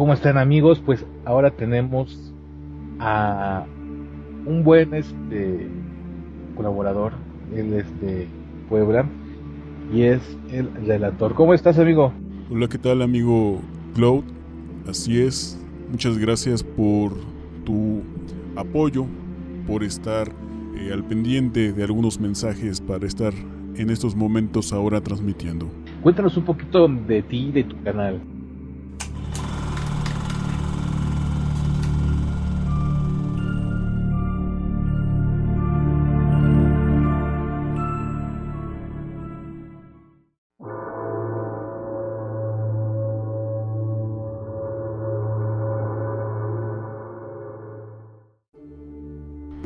¿Cómo están amigos? Pues ahora tenemos a un buen este colaborador, él es de Puebla y es el relator. ¿Cómo estás amigo? Hola, ¿qué tal amigo Claude? Así es, muchas gracias por tu apoyo, por estar eh, al pendiente de algunos mensajes para estar en estos momentos ahora transmitiendo. Cuéntanos un poquito de ti y de tu canal.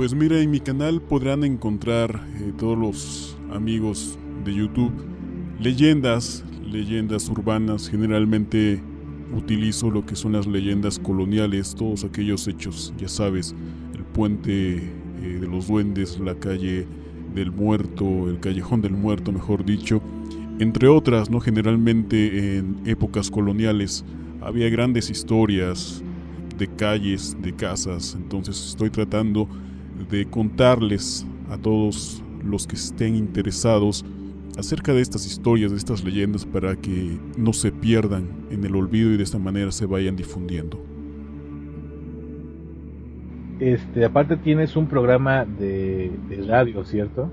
Pues mira, en mi canal podrán encontrar eh, todos los amigos de YouTube leyendas, leyendas urbanas. Generalmente utilizo lo que son las leyendas coloniales, todos aquellos hechos, ya sabes, el puente eh, de los duendes, la calle del muerto, el callejón del muerto, mejor dicho, entre otras, no generalmente en épocas coloniales había grandes historias de calles, de casas, entonces estoy tratando de contarles a todos los que estén interesados acerca de estas historias, de estas leyendas, para que no se pierdan en el olvido y de esta manera se vayan difundiendo. Este, aparte tienes un programa de, radio, ¿cierto?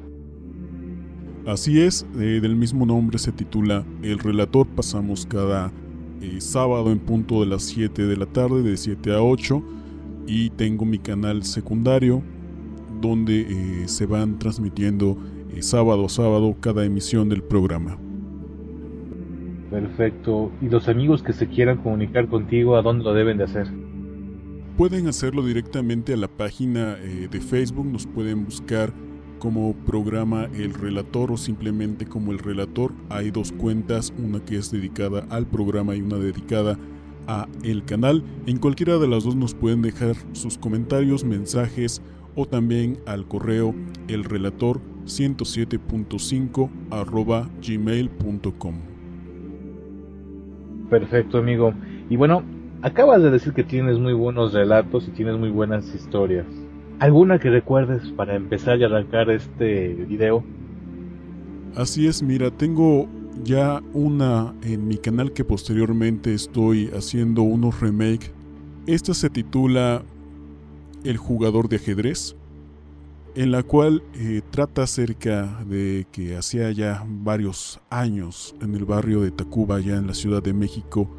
Así es, eh, del mismo nombre se titula El Relator. Pasamos cada eh, sábado en punto de las 7 de la tarde, de 7 a 8. Y tengo mi canal secundario donde eh, se van transmitiendo eh, sábado a sábado cada emisión del programa. Perfecto. ¿Y los amigos que se quieran comunicar contigo, a dónde lo deben de hacer? Pueden hacerlo directamente a la página eh, de Facebook, nos pueden buscar como programa El Relator o simplemente como El Relator. Hay dos cuentas, una que es dedicada al programa y una dedicada a el canal. En cualquiera de las dos nos pueden dejar sus comentarios, mensajes o también al correo elrelator 107.5 arroba gmail.com. Perfecto amigo. Y bueno, acabas de decir que tienes muy buenos relatos y tienes muy buenas historias. ¿Alguna que recuerdes para empezar y arrancar este video? Así es, mira, tengo ya una en mi canal que posteriormente estoy haciendo unos remake. Esta se titula el jugador de ajedrez, en la cual eh, trata acerca de que hacía ya varios años en el barrio de Tacuba, ya en la Ciudad de México,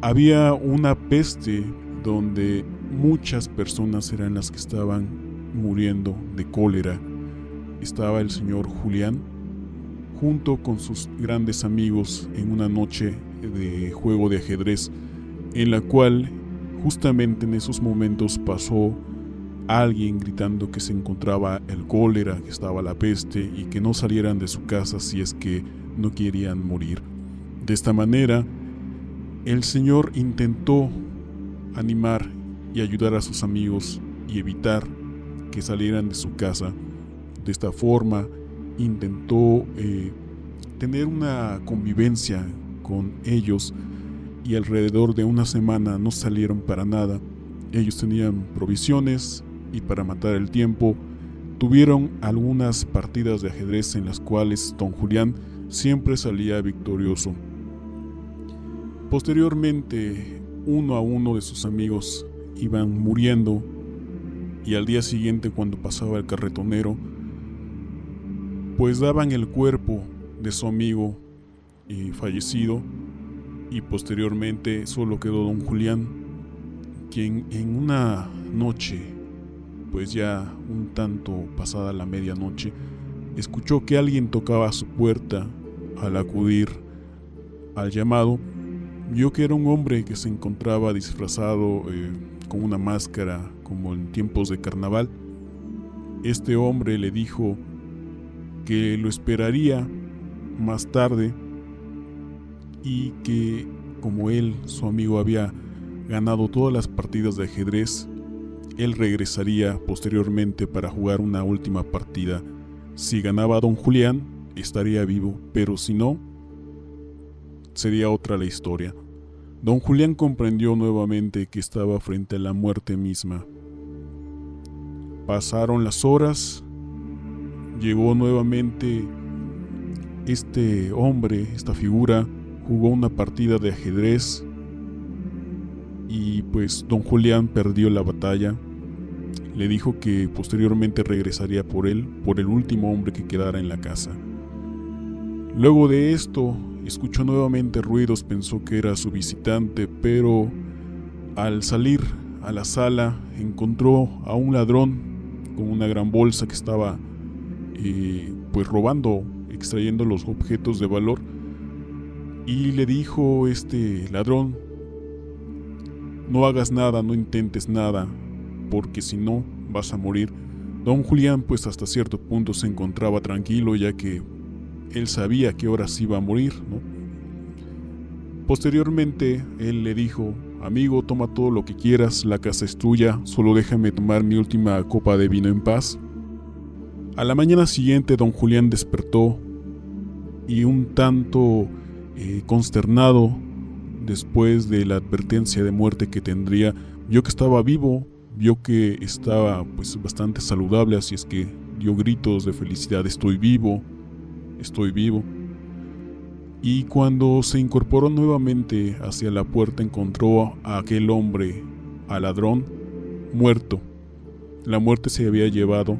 había una peste donde muchas personas eran las que estaban muriendo de cólera. Estaba el señor Julián junto con sus grandes amigos en una noche de juego de ajedrez en la cual Justamente en esos momentos pasó alguien gritando que se encontraba el cólera, que estaba la peste y que no salieran de su casa si es que no querían morir. De esta manera, el Señor intentó animar y ayudar a sus amigos y evitar que salieran de su casa. De esta forma, intentó eh, tener una convivencia con ellos y alrededor de una semana no salieron para nada. Ellos tenían provisiones y para matar el tiempo tuvieron algunas partidas de ajedrez en las cuales don Julián siempre salía victorioso. Posteriormente, uno a uno de sus amigos iban muriendo y al día siguiente cuando pasaba el carretonero, pues daban el cuerpo de su amigo y fallecido y posteriormente solo quedó don Julián, quien en una noche, pues ya un tanto pasada la medianoche, escuchó que alguien tocaba su puerta al acudir al llamado, vio que era un hombre que se encontraba disfrazado eh, con una máscara como en tiempos de carnaval. Este hombre le dijo que lo esperaría más tarde y que como él, su amigo, había ganado todas las partidas de ajedrez, él regresaría posteriormente para jugar una última partida. Si ganaba don Julián, estaría vivo, pero si no, sería otra la historia. Don Julián comprendió nuevamente que estaba frente a la muerte misma. Pasaron las horas, llegó nuevamente este hombre, esta figura, jugó una partida de ajedrez y pues don Julián perdió la batalla. Le dijo que posteriormente regresaría por él, por el último hombre que quedara en la casa. Luego de esto, escuchó nuevamente ruidos, pensó que era su visitante, pero al salir a la sala encontró a un ladrón con una gran bolsa que estaba eh, pues robando, extrayendo los objetos de valor y le dijo este ladrón, no hagas nada, no intentes nada, porque si no vas a morir. Don Julián pues hasta cierto punto se encontraba tranquilo ya que él sabía que horas iba a morir, ¿no? Posteriormente él le dijo, amigo, toma todo lo que quieras, la casa es tuya, solo déjame tomar mi última copa de vino en paz. A la mañana siguiente don Julián despertó y un tanto eh, consternado después de la advertencia de muerte que tendría, vio que estaba vivo, vio que estaba pues bastante saludable, así es que dio gritos de felicidad, estoy vivo, estoy vivo. Y cuando se incorporó nuevamente hacia la puerta encontró a aquel hombre, al ladrón, muerto. La muerte se había llevado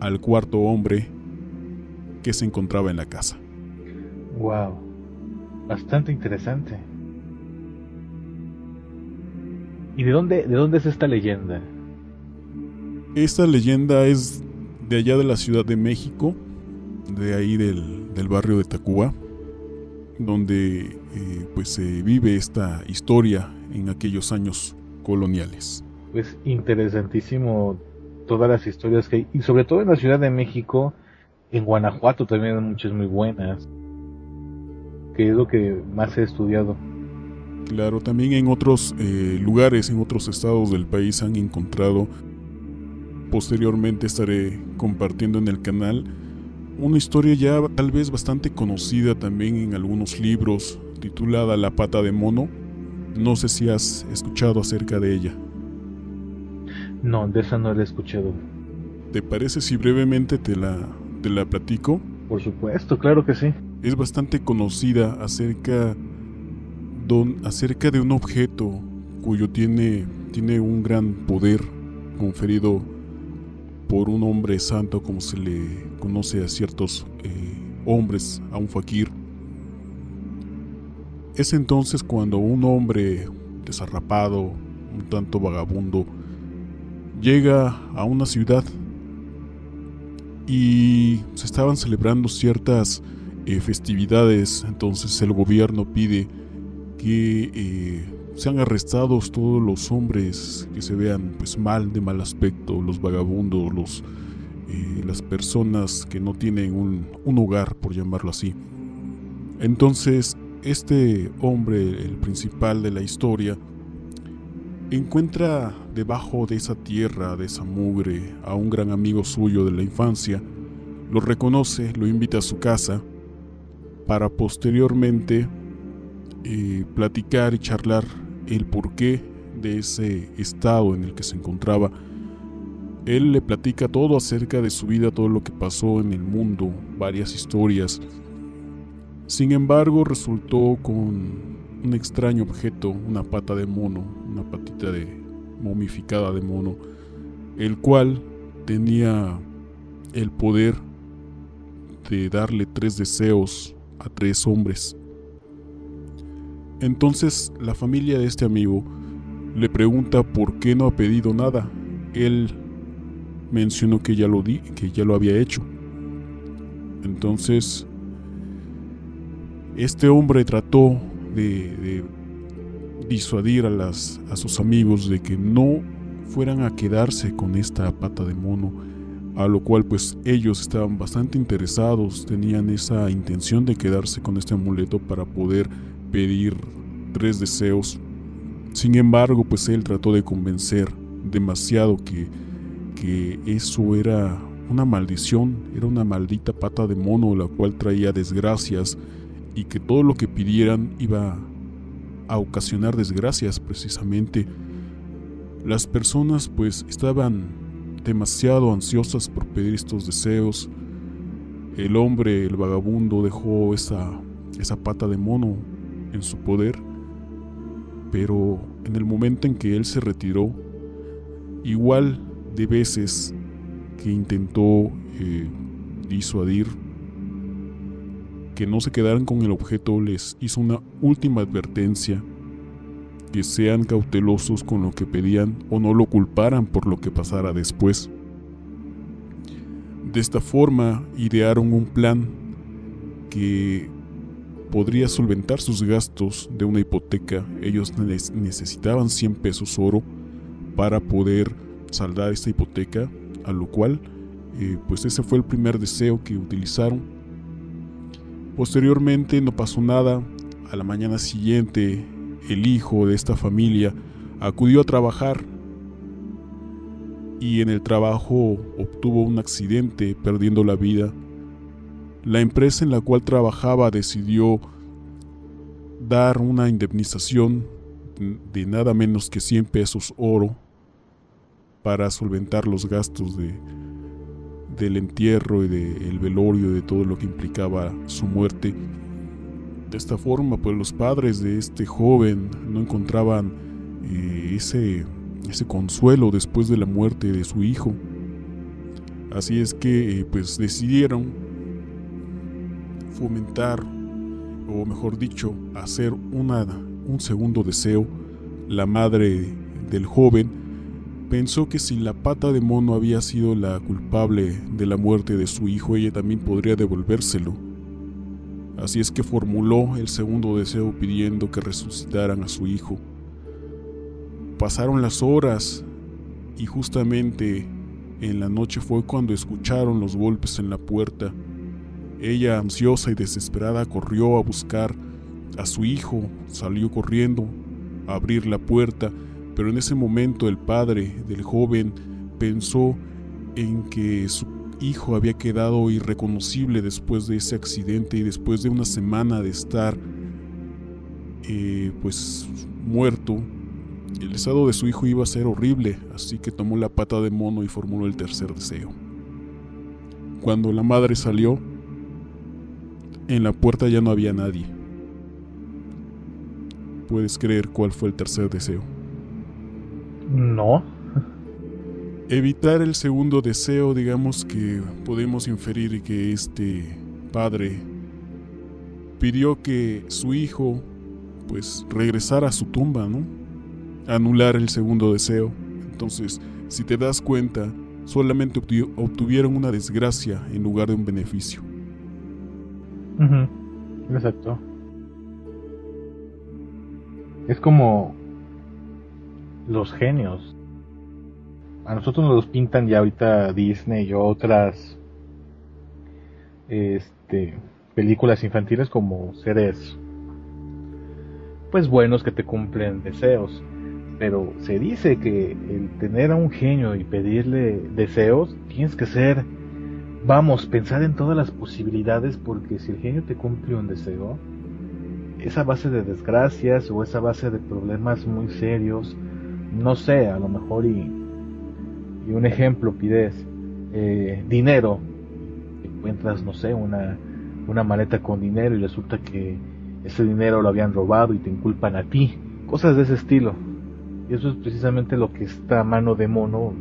al cuarto hombre que se encontraba en la casa. Wow, bastante interesante. ¿Y de dónde, de dónde es esta leyenda? Esta leyenda es de allá de la Ciudad de México, de ahí del, del barrio de Tacuba, donde eh, pues se vive esta historia en aquellos años coloniales. Pues interesantísimo todas las historias que hay, y sobre todo en la Ciudad de México, en Guanajuato también hay muchas muy buenas que es lo que más he estudiado. Claro, también en otros eh, lugares, en otros estados del país han encontrado, posteriormente estaré compartiendo en el canal, una historia ya tal vez bastante conocida también en algunos libros, titulada La pata de mono. No sé si has escuchado acerca de ella. No, de esa no la he escuchado. ¿Te parece si brevemente te la, te la platico? Por supuesto, claro que sí es bastante conocida acerca, de un objeto cuyo tiene, tiene un gran poder conferido por un hombre santo como se le conoce a ciertos eh, hombres, a un fakir. Es entonces cuando un hombre desarrapado, un tanto vagabundo, llega a una ciudad y se estaban celebrando ciertas eh, festividades, entonces el gobierno pide que eh, sean arrestados todos los hombres que se vean pues mal, de mal aspecto, los vagabundos, los, eh, las personas que no tienen un, un hogar, por llamarlo así. Entonces, este hombre, el principal de la historia, encuentra debajo de esa tierra, de esa mugre, a un gran amigo suyo de la infancia, lo reconoce, lo invita a su casa, para posteriormente eh, platicar y charlar el porqué de ese estado en el que se encontraba. Él le platica todo acerca de su vida, todo lo que pasó en el mundo, varias historias. Sin embargo, resultó con un extraño objeto, una pata de mono, una patita de momificada de mono, el cual tenía el poder de darle tres deseos a tres hombres. Entonces la familia de este amigo le pregunta por qué no ha pedido nada. Él mencionó que ya lo di, que ya lo había hecho. Entonces este hombre trató de, disuadir a, las, a sus amigos de que no fueran a quedarse con esta pata de mono a lo cual pues ellos estaban bastante interesados, tenían esa intención de quedarse con este amuleto para poder pedir tres deseos. Sin embargo, pues él trató de convencer demasiado que, que eso era una maldición, era una maldita pata de mono la cual traía desgracias y que todo lo que pidieran iba a ocasionar desgracias precisamente. Las personas pues estaban demasiado ansiosas por pedir estos deseos. El hombre, el vagabundo, dejó esa, esa pata de mono en su poder, pero en el momento en que él se retiró, igual de veces que intentó eh, disuadir que no se quedaran con el objeto, les hizo una última advertencia, que sean cautelosos con lo que pedían o no lo culparan por lo que pasara después. De esta forma idearon un plan que podría solventar sus gastos de una hipoteca. Ellos necesitaban 100 pesos oro para poder saldar esta hipoteca, a lo cual eh, pues ese fue el primer deseo que utilizaron. Posteriormente no pasó nada. A la mañana siguiente, el hijo de esta familia acudió a trabajar y en el trabajo obtuvo un accidente perdiendo la vida. La empresa en la cual trabajaba decidió dar una indemnización de nada menos que 100 pesos oro para solventar los gastos de, del entierro y del velorio, de todo lo que implicaba su muerte. De esta forma, pues los padres de este joven no encontraban eh, ese, ese consuelo después de la muerte de su hijo. Así es que eh, pues decidieron fomentar, o mejor dicho, hacer una, un segundo deseo. La madre del joven Pensó que si la pata de mono había sido la culpable de la muerte de su hijo, ella también podría devolvérselo. Así es que formuló el segundo deseo pidiendo que resucitaran a su hijo. Pasaron las horas y justamente en la noche fue cuando escucharon los golpes en la puerta. Ella, ansiosa y desesperada, corrió a buscar a su hijo, salió corriendo a abrir la puerta pero en ese momento el padre del joven pensó en que su hijo había quedado irreconocible después de ese accidente y después de una semana de estar eh, pues muerto. El estado de su hijo iba a ser horrible, así que tomó la pata de mono y formuló el tercer deseo. Cuando la madre salió, en la puerta ya no había nadie. ¿Puedes creer cuál fue el tercer deseo? No. Evitar el segundo deseo, digamos que podemos inferir que este padre pidió que su hijo pues regresara a su tumba, ¿no? Anular el segundo deseo. Entonces, si te das cuenta, solamente obtuvieron una desgracia en lugar de un beneficio. Exacto. Es como los genios. A nosotros nos los pintan ya ahorita Disney y otras este, películas infantiles como seres pues buenos que te cumplen deseos. Pero se dice que el tener a un genio y pedirle deseos, tienes que ser, vamos, pensar en todas las posibilidades porque si el genio te cumple un deseo, esa base de desgracias o esa base de problemas muy serios, no sé, a lo mejor y, y un ejemplo pides eh, dinero, encuentras, no sé, una, una maleta con dinero y resulta que ese dinero lo habían robado y te inculpan a ti, cosas de ese estilo. Y eso es precisamente lo que esta mano de mono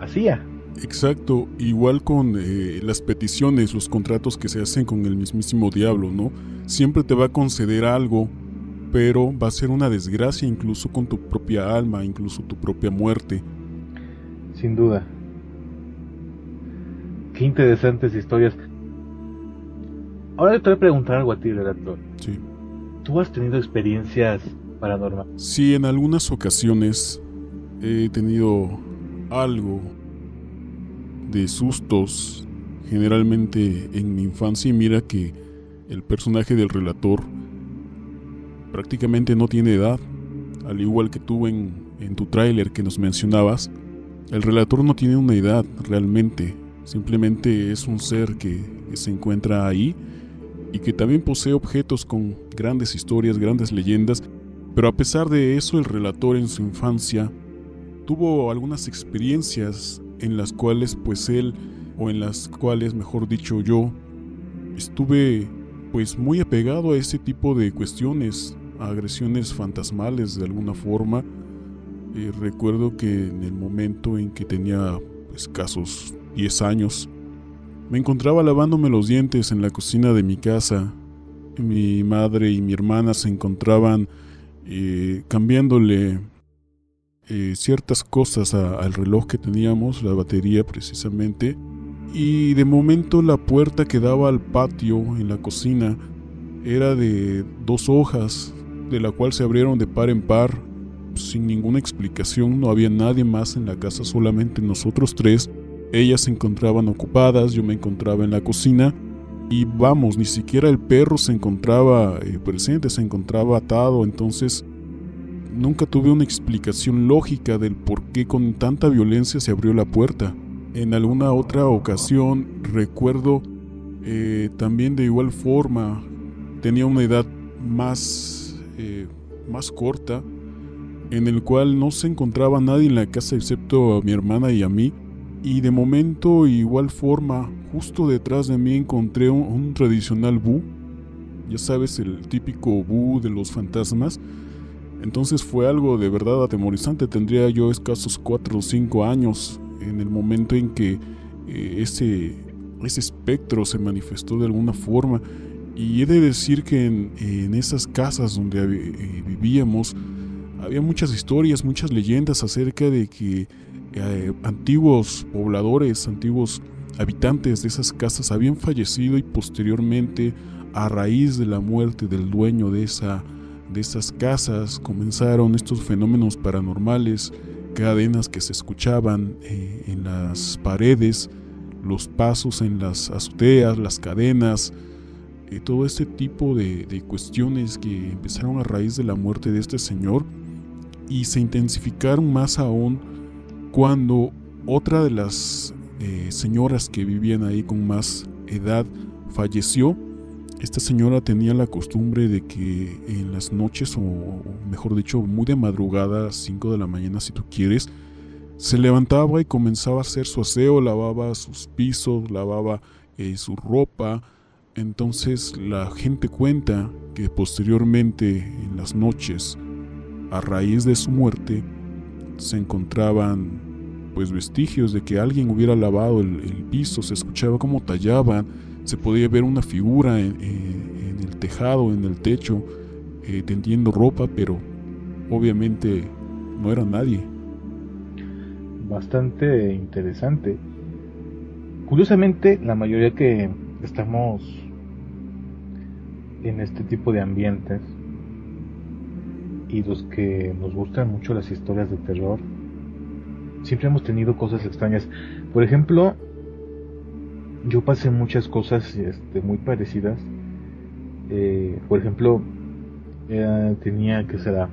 hacía. Exacto, igual con eh, las peticiones, los contratos que se hacen con el mismísimo diablo, ¿no? Siempre te va a conceder algo pero va a ser una desgracia incluso con tu propia alma, incluso tu propia muerte. Sin duda. Qué interesantes historias. Ahora te voy a preguntar algo a ti, redactor. Sí. ¿Tú has tenido experiencias paranormales? Sí, en algunas ocasiones he tenido algo de sustos, generalmente en mi infancia, y mira que el personaje del relator prácticamente no tiene edad, al igual que tú en, tu tráiler que nos mencionabas. El relator no tiene una edad realmente, simplemente es un ser que, se encuentra ahí y que también posee objetos con grandes historias, grandes leyendas, pero a pesar de eso el relator en su infancia tuvo algunas experiencias en las cuales pues él, o en las cuales mejor dicho yo, estuve pues muy apegado a ese tipo de cuestiones, a agresiones fantasmales de alguna forma. Recuerdo que en el momento en que tenía escasos 10 años, me encontraba lavándome los dientes en la cocina de mi casa. Mi madre y mi hermana se encontraban eh, cambiándole eh, ciertas cosas al reloj que teníamos, la batería precisamente, y de momento la puerta que daba al patio en la cocina era de dos hojas, de la cual se abrieron de par en par, sin ninguna explicación, no había nadie más en la casa, solamente nosotros tres, ellas se encontraban ocupadas, yo me encontraba en la cocina y vamos, ni siquiera el perro se encontraba eh, presente, se encontraba atado, entonces nunca tuve una explicación lógica del por qué con tanta violencia se abrió la puerta. En alguna otra ocasión recuerdo eh, también de igual forma, tenía una edad más, eh, más corta, en el cual no se encontraba nadie en la casa excepto a mi hermana y a mí, y de momento, igual forma, justo detrás de mí encontré un, tradicional bu. Ya sabes, el típico bu de los fantasmas. Entonces fue algo de verdad atemorizante. Tendría yo escasos 4 o 5 años en el momento en que eh, ese, ese espectro se manifestó de alguna forma. Y he de decir que en, esas casas donde eh, vivíamos había muchas historias, muchas leyendas acerca de que eh, antiguos pobladores, antiguos habitantes de esas casas habían fallecido y posteriormente a raíz de la muerte del dueño de, esa, de esas casas comenzaron estos fenómenos paranormales, cadenas que se escuchaban eh, en las paredes, los pasos en las azoteas, las cadenas, eh, todo este tipo de, de cuestiones que empezaron a raíz de la muerte de este señor y se intensificaron más aún cuando otra de las eh, señoras que vivían ahí con más edad falleció, esta señora tenía la costumbre de que en las noches, o mejor dicho, muy de madrugada, 5 de la mañana si tú quieres, se levantaba y comenzaba a hacer su aseo, lavaba sus pisos, lavaba eh, su ropa. Entonces la gente cuenta que posteriormente en las noches, a raíz de su muerte, se encontraban pues vestigios de que alguien hubiera lavado el, piso, se escuchaba cómo tallaban, se podía ver una figura en, el tejado, en el techo, eh, tendiendo ropa, pero obviamente no era nadie. Bastante interesante. Curiosamente, la mayoría que estamos en este tipo de ambientes, y los que nos gustan mucho las historias de terror, siempre hemos tenido cosas extrañas. Por ejemplo, yo pasé muchas cosas este, muy parecidas. Eh, por ejemplo, tenía que será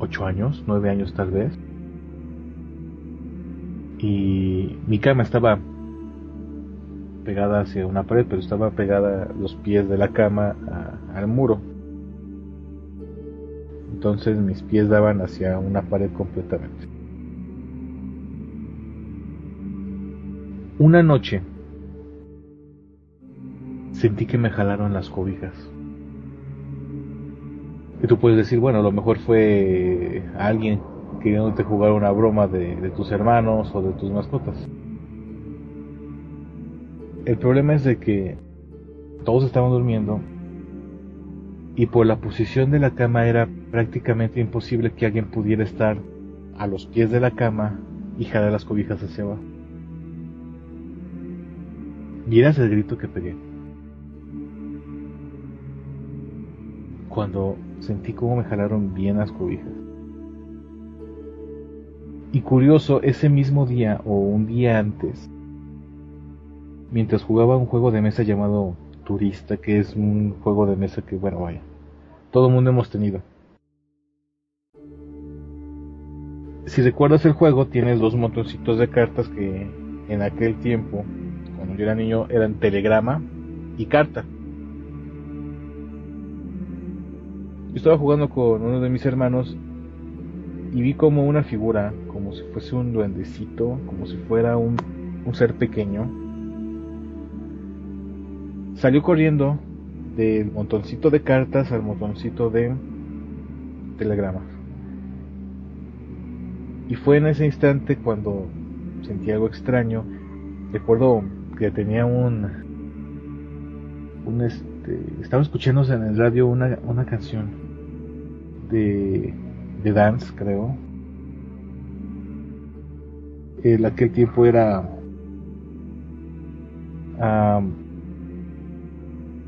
8 años, 9 años tal vez. Y mi cama estaba pegada hacia una pared, pero estaba pegada los pies de la cama al muro entonces mis pies daban hacia una pared completamente. Una noche sentí que me jalaron las cobijas. Y tú puedes decir, bueno, a lo mejor fue alguien queriéndote jugar una broma de, tus hermanos o de tus mascotas. El problema es de que todos estaban durmiendo y por la posición de la cama era prácticamente imposible que alguien pudiera estar a los pies de la cama y jalar las cobijas hacia abajo. Vieras el grito que pegué. Cuando sentí cómo me jalaron bien las cobijas. Y curioso, ese mismo día o un día antes, mientras jugaba un juego de mesa llamado Turista, que es un juego de mesa que, bueno, vaya, todo el mundo hemos tenido. Si recuerdas el juego, tienes dos montoncitos de cartas que en aquel tiempo, cuando yo era niño, eran telegrama y carta. Yo estaba jugando con uno de mis hermanos y vi como una figura, como si fuese un duendecito, como si fuera un, un ser pequeño, salió corriendo del montoncito de cartas al montoncito de telegramas. Y fue en ese instante cuando sentí algo extraño. Recuerdo que tenía un, un este, estaba escuchando en el radio una, una canción de, de dance, creo. En aquel tiempo era um,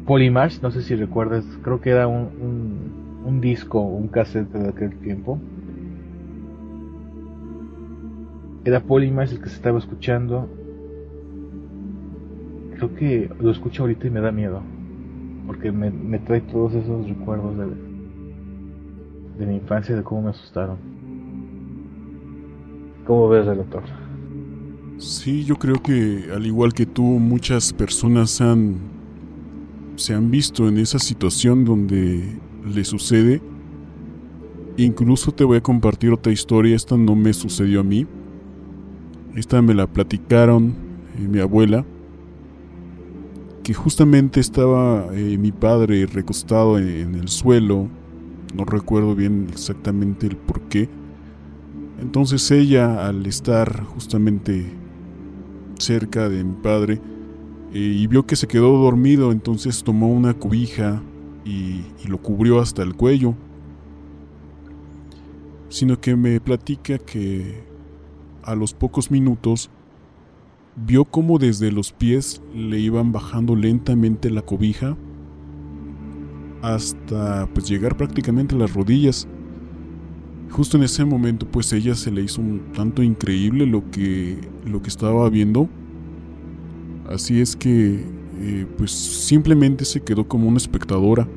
Polymash, no sé si recuerdas, creo que era un, un, un disco, un cassette de aquel tiempo. Era Polymash el que se estaba escuchando. Creo que lo escucho ahorita y me da miedo. Porque me, me trae todos esos recuerdos de, de mi infancia, de cómo me asustaron. ¿Cómo ves, relator? Sí, yo creo que al igual que tú, muchas personas han, se han visto en esa situación donde le sucede. Incluso te voy a compartir otra historia, esta no me sucedió a mí. Esta me la platicaron eh, mi abuela, que justamente estaba eh, mi padre recostado en, el suelo, no recuerdo bien exactamente el por qué. Entonces ella, al estar justamente cerca de mi padre, eh, y vio que se quedó dormido, entonces tomó una cobija y, y lo cubrió hasta el cuello. Sino que me platica que a los pocos minutos vio como desde los pies le iban bajando lentamente la cobija hasta pues llegar prácticamente a las rodillas. Justo en ese momento pues ella se le hizo un tanto increíble lo que lo que estaba viendo. Así es que eh, pues simplemente se quedó como una espectadora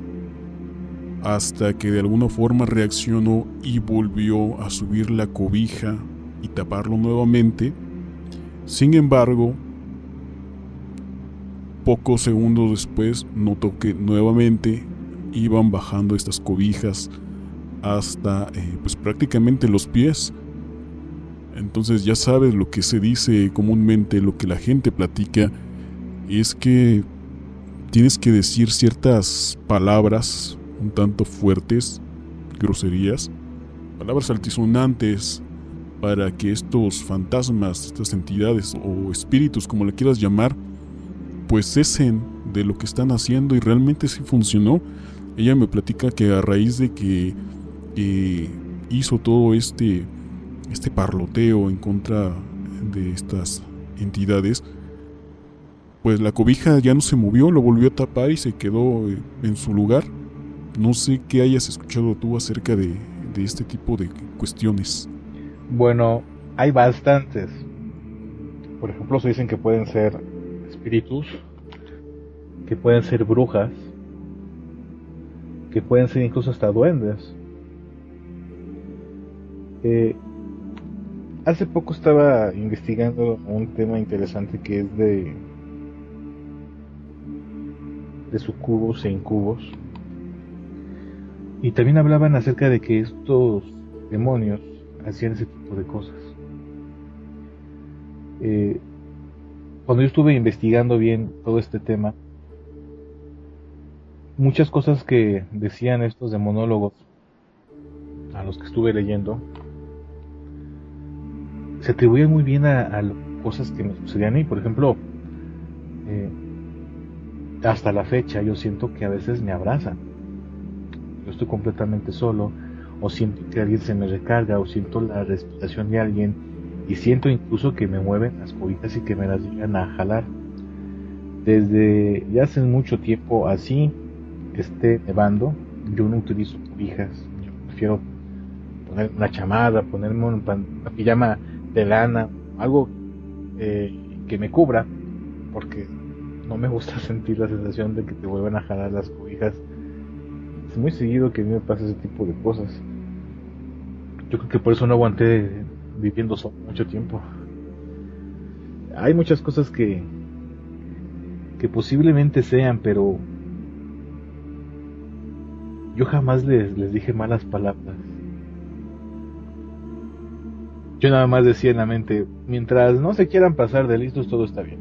hasta que de alguna forma reaccionó y volvió a subir la cobija y taparlo nuevamente. Sin embargo, pocos segundos después notó que nuevamente iban bajando estas cobijas hasta eh, pues prácticamente los pies. Entonces ya sabes lo que se dice comúnmente, lo que la gente platica, es que tienes que decir ciertas palabras un tanto fuertes, groserías, palabras altisonantes, para que estos fantasmas, estas entidades o espíritus, como le quieras llamar, pues cesen de lo que están haciendo y realmente sí funcionó. Ella me platica que a raíz de que eh, hizo todo este, este parloteo en contra de estas entidades, pues la cobija ya no se movió, lo volvió a tapar y se quedó eh, en su lugar. No sé qué hayas escuchado tú acerca de, de este tipo de cuestiones. Bueno, hay bastantes. Por ejemplo, se dicen que pueden ser espíritus, que pueden ser brujas, que pueden ser incluso hasta duendes. Eh, hace poco estaba investigando un tema interesante que es de de sucubos e incubos. Y también hablaban acerca de que estos demonios hacían ese tipo de cosas. Eh, cuando yo estuve investigando bien todo este tema, muchas cosas que decían estos demonólogos a los que estuve leyendo se atribuyen muy bien a, cosas que me sucedían mí. Por ejemplo, eh, hasta la fecha yo siento que a veces me abrazan. Yo estoy completamente solo, o siento que alguien se me recarga, o siento la respiración de alguien, y siento incluso que me mueven las cobijas y que me las llegan a jalar. Desde ya hace mucho tiempo así, esté nevando, yo no utilizo cobijas, yo prefiero poner una chamada, ponerme una, una pijama de lana, algo eh, que me cubra, porque no me gusta sentir la sensación de que te vuelvan a jalar las cobijas. Muy seguido que a mí me pasa ese tipo de cosas. Yo creo que por eso no aguanté viviendo solo mucho tiempo. Hay muchas cosas que que posiblemente sean, pero yo jamás les, les dije malas palabras. Yo nada más decía en la mente, mientras no se quieran pasar de listos, todo está bien.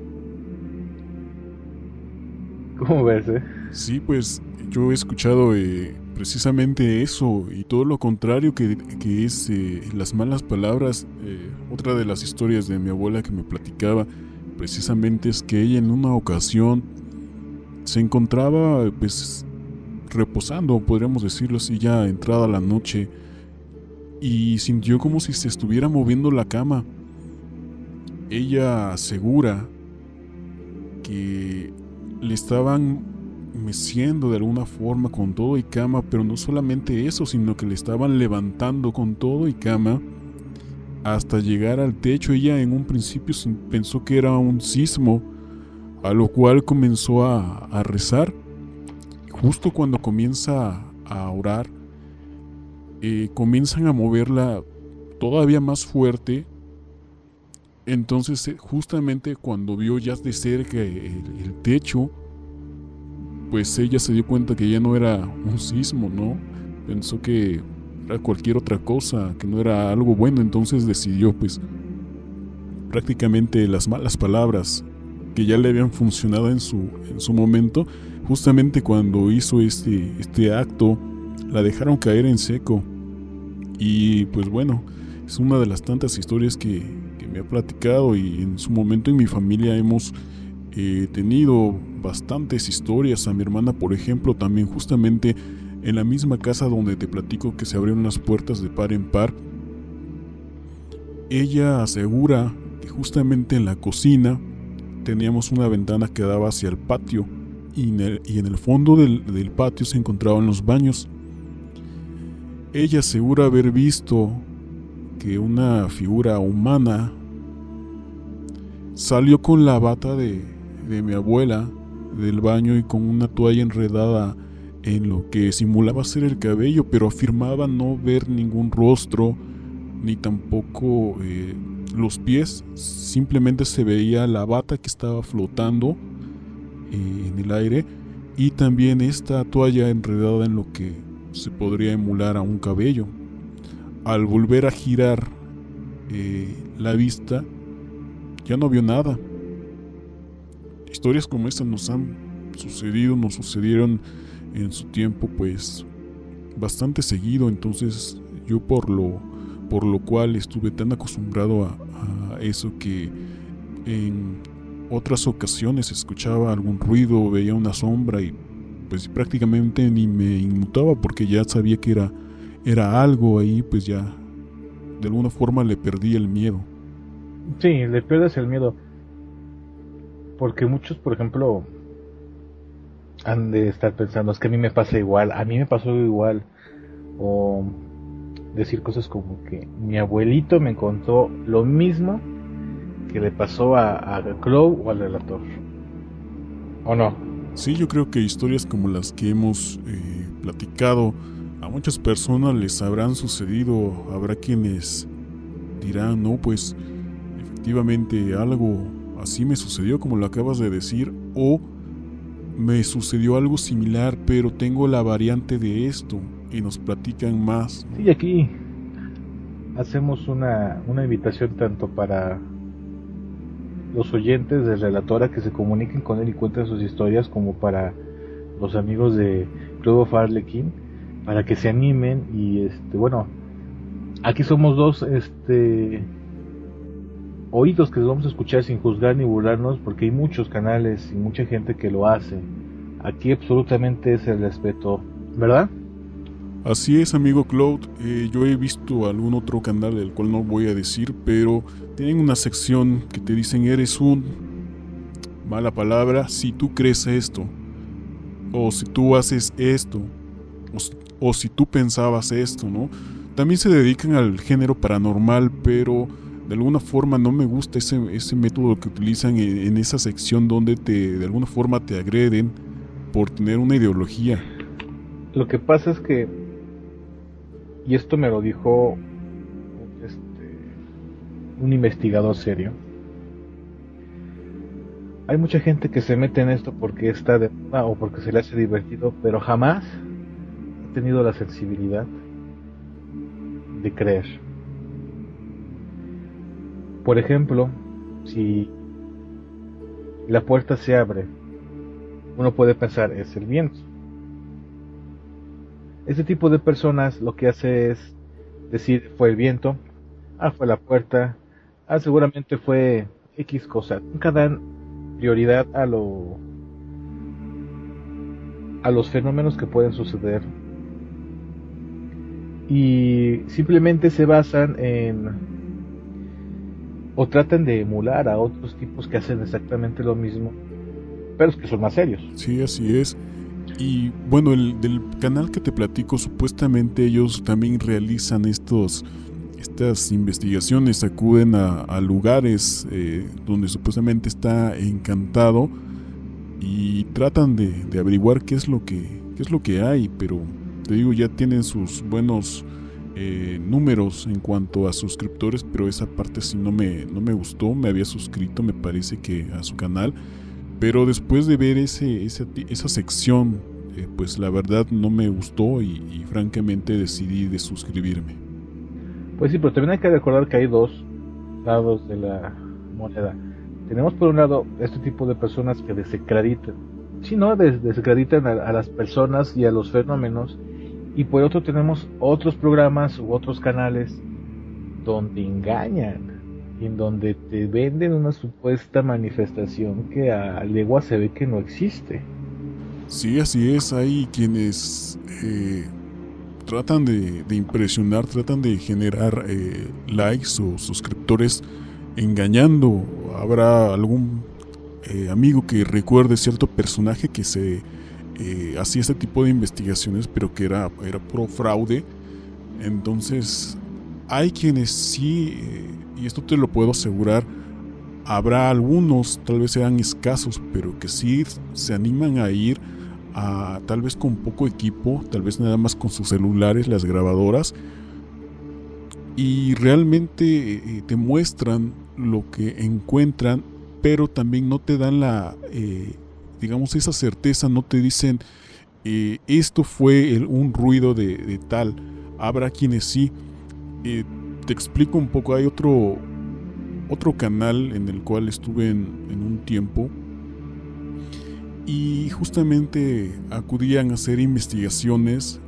¿Cómo ves, eh? Sí, pues yo he escuchado eh, precisamente eso y todo lo contrario que, que es eh, las malas palabras. Eh, otra de las historias de mi abuela que me platicaba precisamente es que ella en una ocasión se encontraba pues reposando, podríamos decirlo así, ya entrada la noche y sintió como si se estuviera moviendo la cama. Ella asegura que le estaban meciendo de alguna forma con todo y cama, pero no solamente eso, sino que le estaban levantando con todo y cama hasta llegar al techo. Ella en un principio pensó que era un sismo, a lo cual comenzó a, rezar. Justo cuando comienza a orar, eh, comienzan a moverla todavía más fuerte. Entonces, eh, justamente cuando vio ya de cerca el techo, pues ella se dio cuenta que ya no era un sismo, ¿no? Pensó que era cualquier otra cosa, que no era algo bueno, entonces decidió pues prácticamente las malas palabras que ya le habían funcionado en su, en su momento, justamente cuando hizo este, este acto, la dejaron caer en seco. Y pues bueno, es una de las tantas historias que, que me ha platicado y en su momento en mi familia hemos He tenido bastantes historias. A mi hermana, por ejemplo, también justamente en la misma casa donde te platico que se abrieron las puertas de par en par. Ella asegura que justamente en la cocina teníamos una ventana que daba hacia el patio y en el, fondo del, del patio se encontraban los baños. Ella asegura haber visto que una figura humana salió con la bata de, de mi abuela del baño y con una toalla enredada en lo que simulaba ser el cabello, pero afirmaba no ver ningún rostro ni tampoco eh, los pies, simplemente se veía la bata que estaba flotando eh, en el aire y también esta toalla enredada en lo que se podría emular a un cabello. Al volver a girar eh, la vista, ya no vio nada historias como esta nos han sucedido, nos sucedieron en su tiempo pues bastante seguido, entonces yo por lo, por lo cual estuve tan acostumbrado a, eso que en otras ocasiones escuchaba algún ruido, veía una sombra y pues prácticamente ni me inmutaba porque ya sabía que era, era algo ahí, pues ya de alguna forma le perdí el miedo. Sí, le pierdes el miedo. Porque muchos, por ejemplo, han de estar pensando, es que a mí me pasa igual, a mí me pasó igual. O decir cosas como que mi abuelito me contó lo mismo que le pasó a, a o al relator. ¿O no? Sí, yo creo que historias como las que hemos eh, platicado a muchas personas les habrán sucedido. Habrá quienes dirán, no, pues efectivamente algo así me sucedió como lo acabas de decir, o me sucedió algo similar, pero tengo la variante de esto y nos platican más. Sí, aquí hacemos una, una invitación tanto para los oyentes de Relatora que se comuniquen con él y cuenten sus historias, como para los amigos de Club of Arlequín, para que se animen y este, bueno, aquí somos dos, este, oídos que vamos a escuchar sin juzgar ni burlarnos, porque hay muchos canales y mucha gente que lo hace. Aquí absolutamente es el respeto, ¿verdad? Así es, amigo Claude. Eh, yo he visto algún otro canal del cual no voy a decir, pero tienen una sección que te dicen eres un mala palabra si tú crees esto, o si tú haces esto, o si tú pensabas esto, ¿no? También se dedican al género paranormal, pero de alguna forma no me gusta ese, ese método que utilizan en, esa sección donde te, de alguna forma te agreden por tener una ideología. Lo que pasa es que, y esto me lo dijo este, un investigador serio, hay mucha gente que se mete en esto porque está de o porque se le hace divertido, pero jamás tenido la sensibilidad de creer. Por ejemplo, si la puerta se abre, uno puede pensar es el viento. Ese tipo de personas lo que hace es decir fue el viento, ah fue la puerta, ah seguramente fue X cosa. Nunca dan prioridad a lo a los fenómenos que pueden suceder y simplemente se basan en o tratan de emular a otros tipos que hacen exactamente lo mismo pero es que son más serios. Sí así es. Y bueno el del canal que te platico supuestamente ellos también realizan estos estas investigaciones acuden a, lugares eh, donde supuestamente está encantado y tratan de, averiguar qué es lo que qué es lo que hay, pero te digo ya tienen sus buenos eh, números en cuanto a suscriptores, pero esa parte sí no me no me gustó, me había suscrito me parece que a su canal, pero después de ver ese, esa sección, eh, pues la verdad no me gustó y, francamente decidí de suscribirme. Pues sí, pero también hay que recordar que hay dos lados de la moneda tenemos por un lado este tipo de personas que desacreditan, sí, ¿no? desacreditan a, las personas y a los fenómenos, y por otro tenemos otros programas u otros canales donde engañan, en donde te venden una supuesta manifestación que a legua se ve que no existe. Sí, así es, hay quienes eh, tratan de, impresionar, tratan de generar eh, likes o suscriptores engañando. Habrá algún eh, amigo que recuerde cierto personaje que se eh, hacía este tipo de investigaciones, pero que era, era pro fraude. Entonces, hay quienes sí, eh, y esto te lo puedo asegurar, habrá algunos, tal vez sean escasos, pero que sí se animan a ir a tal vez con poco equipo, tal vez nada más con sus celulares, las grabadoras, y realmente te muestran lo que encuentran, pero también no te dan la, eh, digamos, esa certeza, no te dicen, eh, esto fue un ruido de, tal. Habrá quienes sí. Eh, te explico un poco, hay otro, otro canal en el cual estuve en, un tiempo y justamente acudían a hacer investigaciones.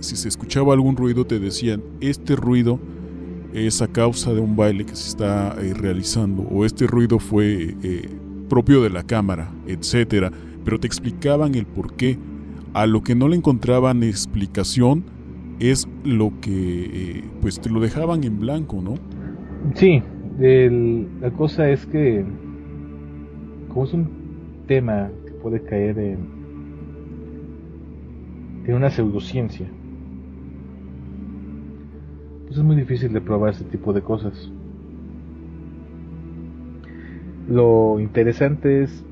Si se escuchaba algún ruido te decían, este ruido es a causa de un baile que se está eh, realizando o este ruido fue propio de la cámara, etcétera, pero te explicaban el por qué. A lo que no le encontraban explicación es lo que eh, pues te lo dejaban en blanco, ¿no? Sí, la cosa es que como es un tema que puede caer en, en una pseudociencia, pues es muy difícil de probar ese tipo de cosas. Lo interesante es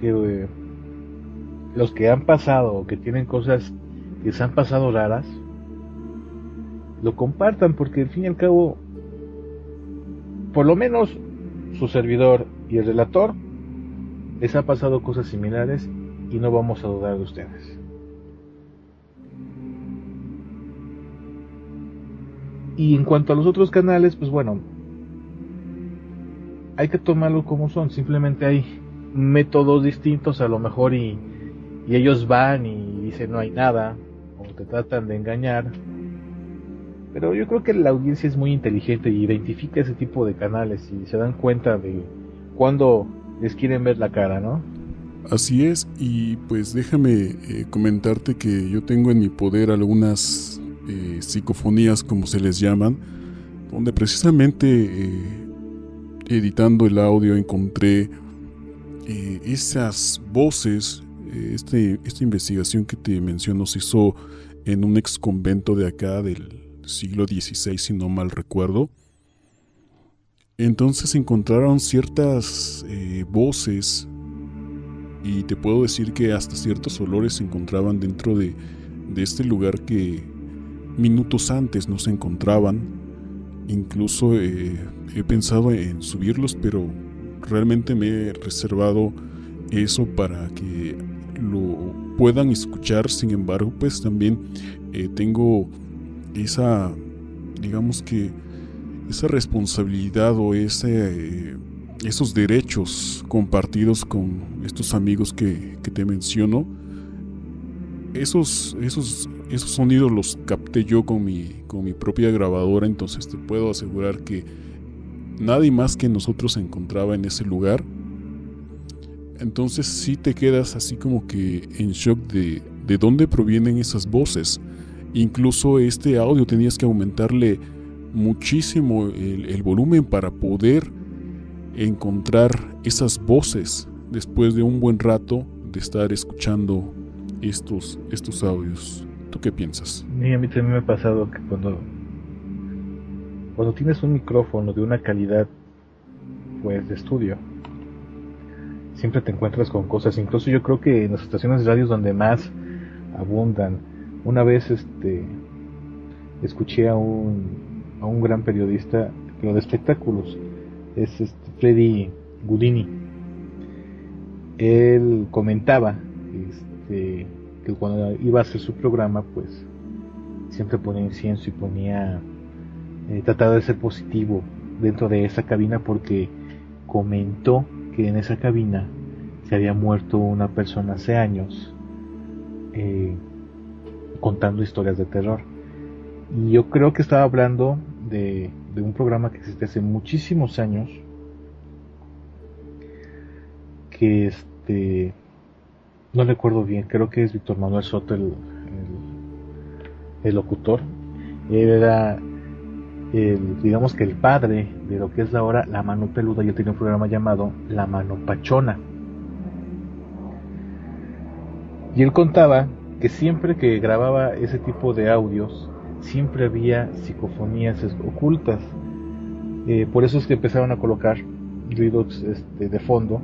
que eh, los que han pasado, que tienen cosas que se han pasado raras, lo compartan porque al fin y al cabo, por lo menos su servidor y el relator les han pasado cosas similares y no vamos a dudar de ustedes. Y en cuanto a los otros canales, pues bueno, hay que tomarlo como son. Simplemente hay métodos distintos a lo mejor y, ellos van y dicen no hay nada o te tratan de engañar. Pero yo creo que la audiencia es muy inteligente y identifica ese tipo de canales y se dan cuenta de cuando les quieren ver la cara, ¿no? Así es, y pues déjame eh, comentarte que yo tengo en mi poder algunas eh, psicofonías como se les llaman, donde precisamente eh, editando el audio encontré eh, esas voces, este, esta investigación que te menciono se hizo en un ex convento de acá del siglo XVI, si no mal recuerdo. Entonces encontraron ciertas voces y te puedo decir que hasta ciertos olores se encontraban dentro de, este lugar que minutos antes no se encontraban. Incluso eh, he pensado en subirlos, pero realmente me he reservado eso para que lo puedan escuchar. Sin embargo, pues también eh, tengo esa, digamos que, esa responsabilidad o ese, esos derechos compartidos con estos amigos que, que te menciono. Esos, esos, esos sonidos los capté yo con mi, con mi propia grabadora, entonces te puedo asegurar que nadie más que nosotros se encontraba en ese lugar. Entonces sí te quedas así como que en shock de, de dónde provienen esas voces. Incluso este audio tenías que aumentarle muchísimo el, volumen para poder encontrar esas voces después de un buen rato de estar escuchando estos, estos audios. ¿Tú qué piensas? a mí también me ha pasado que cuando cuando tienes un micrófono de una calidad pues de estudio siempre te encuentras con cosas. Incluso yo creo que en las estaciones de radio donde más abundan. Una vez este escuché a un a un gran periodista pero de espectáculos es este Freddy Gudini él comentaba este, que cuando iba a hacer su programa pues siempre ponía incienso y ponía eh, trataba de ser positivo dentro de esa cabina porque comentó que en esa cabina se había muerto una persona hace años eh, contando historias de terror. Y yo creo que estaba hablando de, de un programa que existe hace muchísimos años que este no recuerdo bien, creo que es Víctor Manuel Soto el, el, el locutor. Él era digamos que el padre de lo que es ahora la mano peluda, yo tenía un programa llamado La mano pachona. Y él contaba que siempre que grababa ese tipo de audios, siempre había psicofonías ocultas. Eh, por eso es que empezaron a colocar ruidos este, de fondo.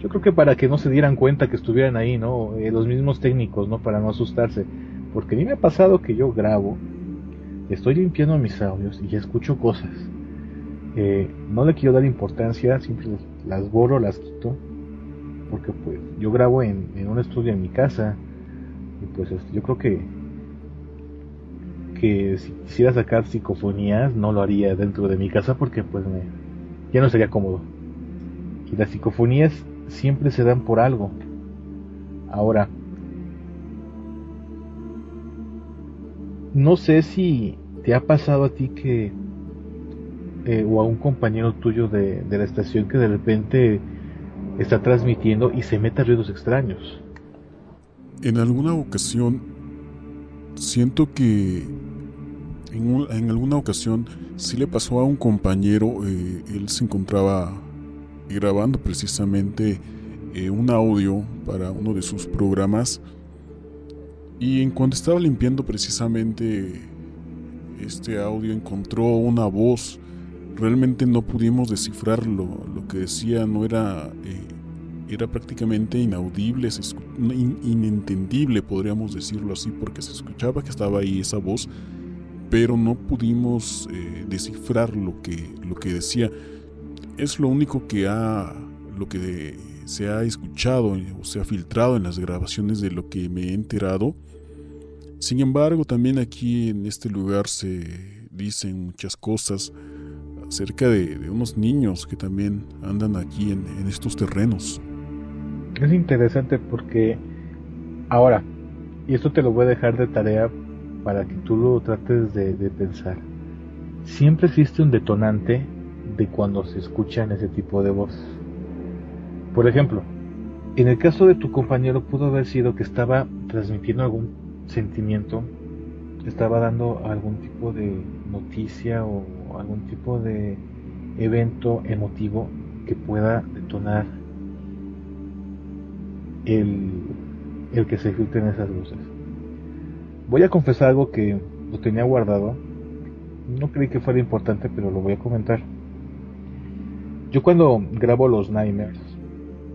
Yo creo que para que no se dieran cuenta que estuvieran ahí, ¿no? Eh, los mismos técnicos, ¿no? Para no asustarse. Porque a mí me ha pasado que yo grabo estoy limpiando mis audios y escucho cosas. Eh, no le quiero dar importancia, simplemente las borro, las quito, porque pues yo grabo en, un estudio en mi casa y pues este, yo creo que que si quisiera sacar psicofonías no lo haría dentro de mi casa porque pues me, ya no sería cómodo. Y las psicofonías siempre se dan por algo. Ahora, no sé si ¿Te ha pasado a ti que, eh, o a un compañero tuyo de, la estación que de repente está transmitiendo y se mete a ruidos extraños? En alguna ocasión, siento que en, alguna ocasión sí le pasó a un compañero, eh, él se encontraba grabando precisamente eh, un audio para uno de sus programas y en cuanto estaba limpiando precisamente este audio encontró una voz. Realmente no pudimos descifrarlo. Lo que decía no era, eh, era prácticamente inaudible, inentendible, podríamos decirlo así, porque se escuchaba que estaba ahí esa voz, pero no pudimos eh, descifrar lo que, lo que decía. Es lo único que ha, lo que se ha escuchado o se ha filtrado en las grabaciones de lo que me he enterado sin embargo, también aquí en este lugar se dicen muchas cosas acerca de, unos niños que también andan aquí en, estos terrenos. Es interesante porque ahora, y esto te lo voy a dejar de tarea para que tú lo trates de, pensar, siempre existe un detonante de cuando se escuchan ese tipo de voz. Por ejemplo, en el caso de tu compañero pudo haber sido que estaba transmitiendo algún sentimiento estaba dando algún tipo de noticia o algún tipo de evento emotivo que pueda detonar el, el que se filtren esas luces. Voy a confesar algo que lo tenía guardado. No creí que fuera importante, pero lo voy a comentar. Yo cuando grabo los Nightmares,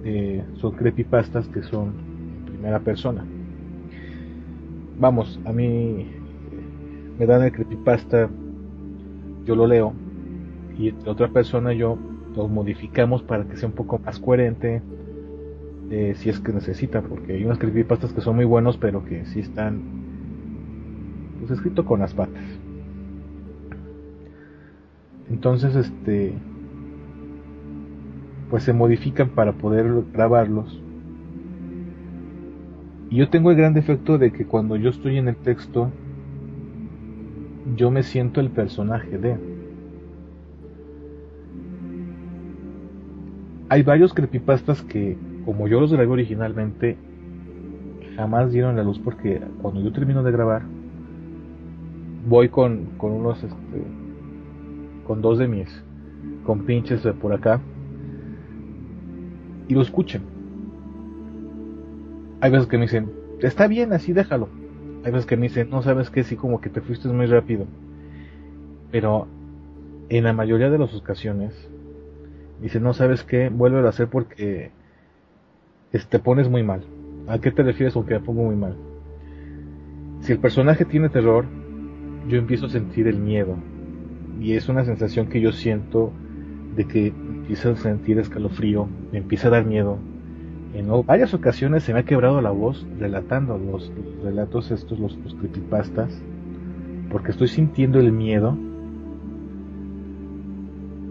eh, son creepypastas que son en primera persona vamos, a mí me dan el creepypasta, yo lo leo y otra persona yo lo modificamos para que sea un poco más coherente eh, si es que necesita, porque hay unas creepypastas que son muy buenos, pero que sí están pues escrito con las patas. Entonces, este pues se modifican para poder grabarlos. Y yo tengo el gran defecto de que cuando yo estoy en el texto, yo me siento el personaje de. Hay varios creepypastas que, como yo los grabé originalmente, jamás dieron la luz porque cuando yo termino de grabar, voy con, con unos, este, con dos de mis pinches de por acá y lo escuchan. Hay veces que me dicen, está bien, así déjalo. Hay veces que me dicen, no sabes que sí, como que te fuiste muy rápido. Pero en la mayoría de las ocasiones, dice, no sabes qué, vuelve a hacer porque te pones muy mal. ¿A qué te refieres con que me pongo muy mal? Si el personaje tiene terror, yo empiezo a sentir el miedo. Y es una sensación que yo siento de que empiezo a sentir escalofrío, me empieza a dar miedo. En varias ocasiones se me ha quebrado la voz relatando los, relatos estos, los, los creepypastas, porque estoy sintiendo el miedo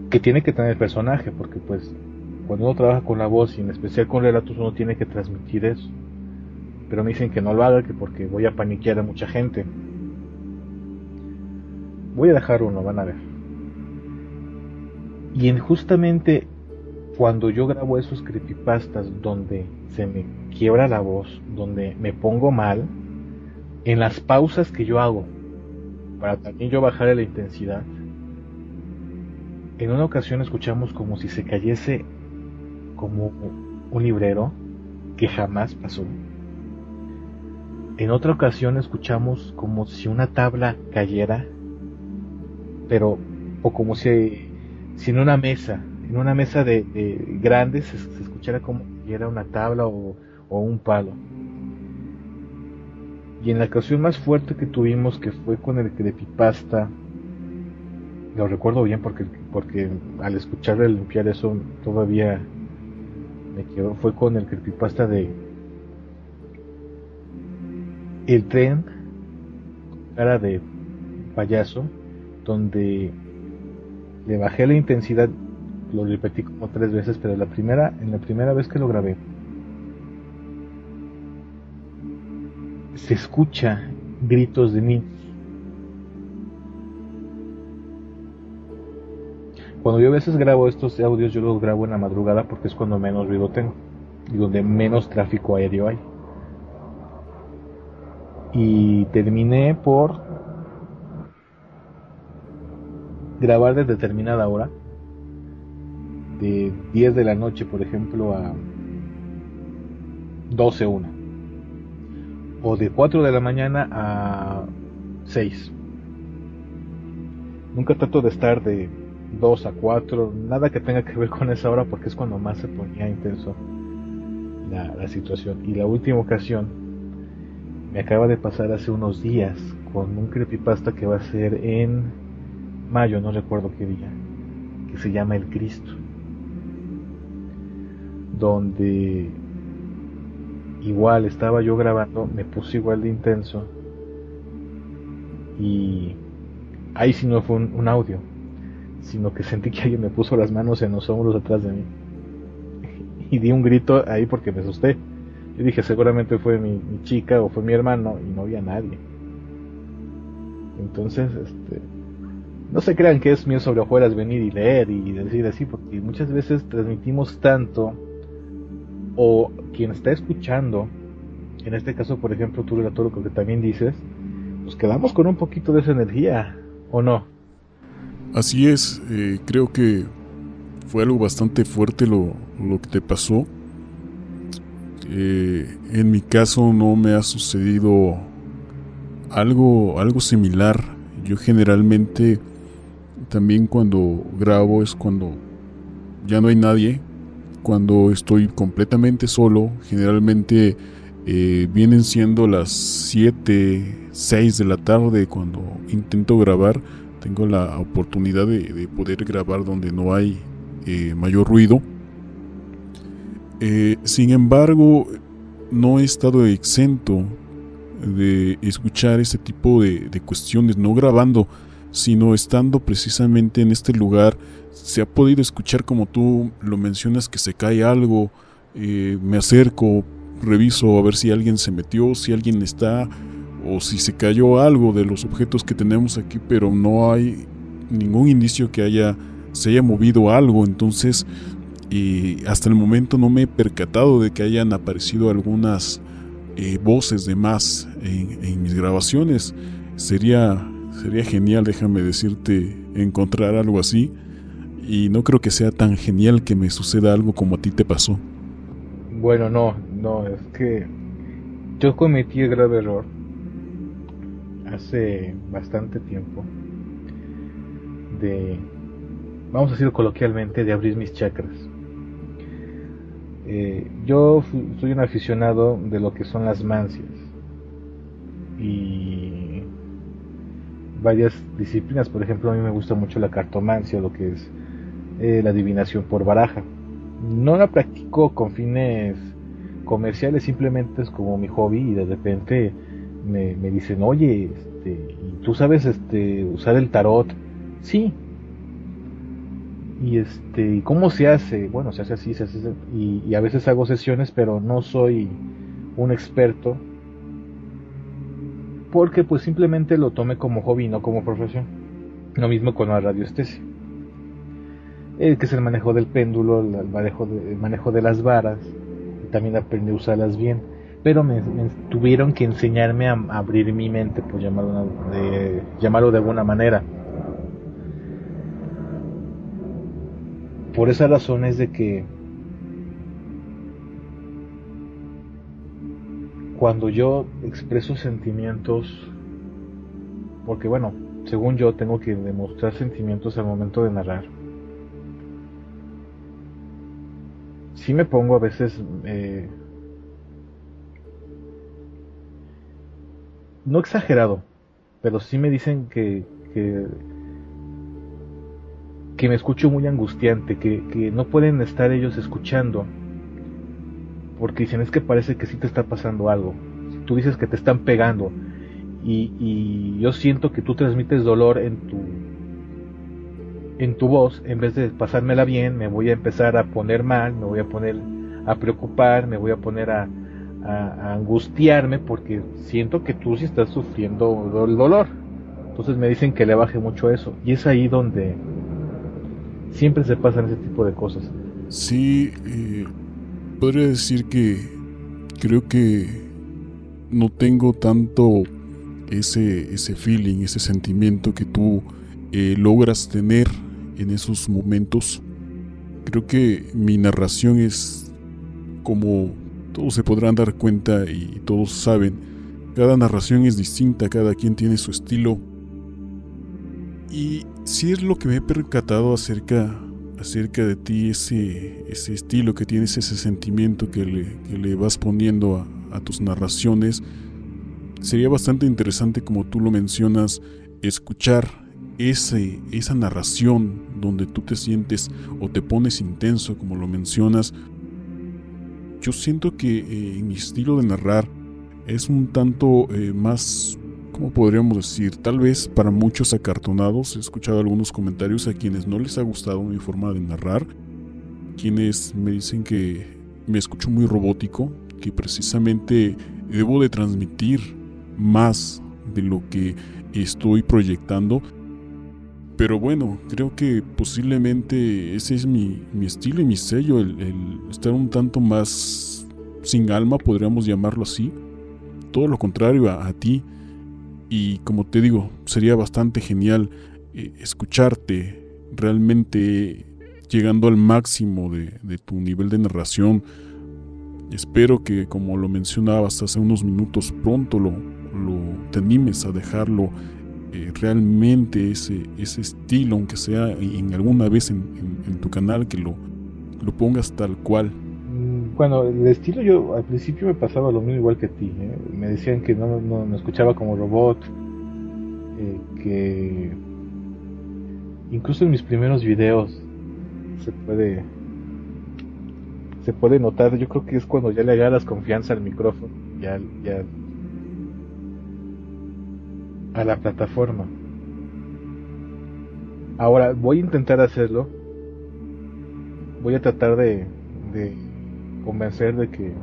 que tiene que tener el personaje, porque pues cuando uno trabaja con la voz y en especial con relatos uno tiene que transmitir eso. Pero me dicen que no lo haga, que porque voy a paniquear a mucha gente. Voy a dejar uno, van a ver. Y en justamente cuando yo grabo esos creepypastas donde se me quiebra la voz, donde me pongo mal, en las pausas que yo hago, para también yo bajar la intensidad, en una ocasión escuchamos como si se cayese como un librero que jamás pasó. En otra ocasión escuchamos como si una tabla cayera, pero o como si, si en una mesa, en una mesa de, de grande se, escuchara como si era una tabla o, o un palo. Y en la ocasión más fuerte que tuvimos, que fue con el creepypasta lo recuerdo bien porque, porque al escucharle limpiar eso todavía me quedó, fue con el creepypasta de el tren cara de payaso donde le bajé la intensidad lo repetí como tres veces pero la primera en la primera vez que lo grabé se escucha gritos de niños Cuando yo a veces grabo estos audios, yo los grabo en la madrugada porque es cuando menos ruido tengo y donde menos tráfico aéreo hay. Y terminé por grabar de determinada hora, de 10 de la noche, por ejemplo, a 12 una, o de 4 de la mañana a 6. Nunca trato de estar de 2 a 4, nada que tenga que ver con esa hora porque es cuando más se ponía intenso la, situación. Y la última ocasión me acaba de pasar hace unos días con un creepypasta que va a ser en mayo, no recuerdo qué día, que se llama El Cristo, donde igual estaba yo grabando, me puse igual de intenso y ahí sí no fue un audio, sino que sentí que alguien me puso las manos en los hombros atrás de mí. Y di un grito ahí porque me asusté. Yo dije, seguramente fue mi, chica o fue mi hermano y no había nadie. Entonces, este, no se crean que es mío sobre hojuelas venir y leer y decir así, porque muchas veces transmitimos tanto, o quien está escuchando, en este caso, por ejemplo, tú, relator, lo que también dices, nos quedamos con un poquito de esa energía, ¿o no? Así es, eh, creo que fue algo bastante fuerte lo, que te pasó. Eh, en mi caso no me ha sucedido algo, algo similar. Yo generalmente también cuando grabo es cuando ya no hay nadie, cuando estoy completamente solo, generalmente eh, vienen siendo las 7, 6 de la tarde cuando intento grabar tengo la oportunidad de, poder grabar donde no hay eh, mayor ruido. Eh, sin embargo, no he estado exento de escuchar este tipo de, cuestiones, no grabando, sino estando precisamente en este lugar. Se ha podido escuchar como tú lo mencionas que se cae algo, eh, me acerco, reviso a ver si alguien se metió, si alguien está o si se cayó algo de los objetos que tenemos aquí, pero no hay ningún indicio que haya se haya movido algo, entonces hasta el momento no me he percatado de que hayan aparecido algunas eh, voces de más en, mis grabaciones. Sería, sería genial, déjame decirte, encontrar algo así. Y no creo que sea tan genial que me suceda algo como a ti te pasó. Bueno, no, no, es que yo cometí el grave error hace bastante tiempo de, vamos a decirlo coloquialmente, de abrir mis chakras. Eh, yo soy un aficionado de lo que son las mancias y varias disciplinas. Por ejemplo, a mí me gusta mucho la cartomancia, lo que es eh, la adivinación por baraja. No la practico con fines comerciales, simplemente es como mi hobby y de repente me, me dicen, oye, este, ¿tú sabes este, usar el tarot? Sí, y este cómo se hace bueno se hace así se hace y, a veces hago sesiones pero no soy un experto porque pues simplemente lo tomé como hobby no como profesión lo mismo con la radiestesia el que es el manejo del péndulo el manejo de, las varas también aprendí a usarlas bien. Pero me, tuvieron que enseñarme a, abrir mi mente por llamarlo de, llamarlo de alguna manera. Por esa razón es de que cuando yo expreso sentimientos, porque bueno, según yo tengo que demostrar sentimientos al momento de narrar, sí me pongo a veces eh, no exagerado, pero sí me dicen que, que que me escucho muy angustiante, que, no pueden estar ellos escuchando, porque dicen es que parece que sí te está pasando algo. Tú dices que te están pegando y, yo siento que tú transmites dolor en tu en tu voz, en vez de pasármela bien, me voy a empezar a poner mal, me voy a poner a preocupar, me voy a poner a, angustiarme porque siento que tú sí estás sufriendo el dolor. Entonces me dicen que le baje mucho eso. Y es ahí donde, siempre se pasan ese tipo de cosas. Sí, eh, podría decir que creo que no tengo tanto ese, ese feeling, ese sentimiento que tú eh, logras tener en esos momentos. Creo que mi narración es como todos se podrán dar cuenta y todos saben, cada narración es distinta, cada quien tiene su estilo. Y si es lo que me he percatado acerca, acerca de ti, ese, ese estilo que tienes, ese sentimiento que le, vas poniendo a, tus narraciones. Sería bastante interesante, como tú lo mencionas, escuchar ese, esa narración donde tú te sientes o te pones intenso, como lo mencionas. Yo siento que eh, mi estilo de narrar es un tanto eh, más ¿cómo podríamos decir? Tal vez para muchos acartonados, he escuchado algunos comentarios a quienes no les ha gustado mi forma de narrar, quienes me dicen que me escucho muy robótico, que precisamente debo de transmitir más de lo que estoy proyectando. Pero bueno, creo que posiblemente ese es mi, estilo y mi sello, el, estar un tanto más sin alma, podríamos llamarlo así. Todo lo contrario a ti, y como te digo, sería bastante genial eh, escucharte realmente llegando al máximo de, tu nivel de narración. Espero que, como lo mencionabas hace unos minutos, pronto lo, lo te animes a dejarlo eh, realmente ese, ese estilo, aunque sea en alguna vez en, tu canal, que lo, lo pongas tal cual. Bueno, el estilo yo al principio me pasaba lo mismo igual que a ti. ¿eh? Me decían que no, me escuchaba como robot, eh, que incluso en mis primeros videos se puede se puede notar, yo creo que es cuando ya le agarras confianza al micrófono, ya, ya a la plataforma. Ahora voy a intentar hacerlo. Voy a tratar de, de convencer de que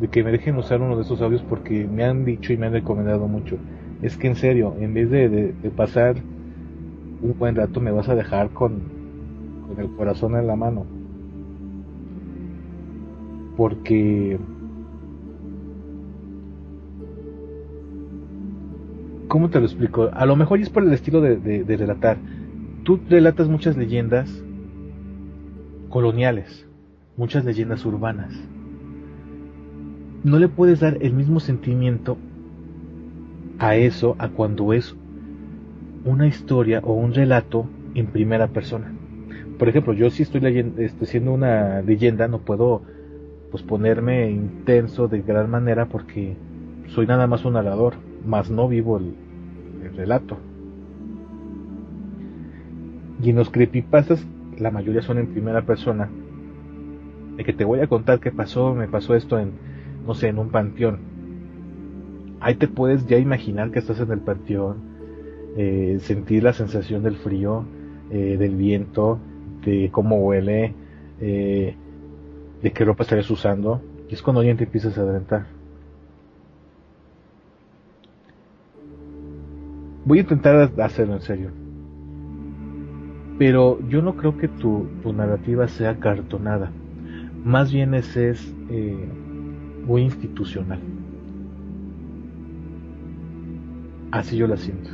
de que me dejen usar uno de esos audios porque me han dicho y me han recomendado mucho. Es que en serio, en vez de, de, pasar un buen rato, me vas a dejar con, con el corazón en la mano. Porque ¿Cómo te lo explico? A lo mejor es por el estilo de, relatar. Tú relatas muchas leyendas coloniales, muchas leyendas urbanas. No le puedes dar el mismo sentimiento a eso a cuando es una historia o un relato en primera persona. Por ejemplo, yo si estoy leyendo, estoy haciendo una leyenda, no puedo pues ponerme intenso de gran manera porque soy nada más un narrador más no vivo el, relato. Y en los creepypastas, la mayoría son en primera persona. De que te voy a contar qué pasó, me pasó esto en, no sé, en un panteón. Ahí te puedes ya imaginar que estás en el panteón, eh, sentir la sensación del frío, eh, del viento, de cómo huele, eh, de qué ropa estarías usando. Y es cuando ya te empiezas a adelantar. Voy a intentar hacerlo en serio. Pero yo no creo que tu, narrativa sea cartonada. Más bien es, es eh, muy institucional. Así yo la siento.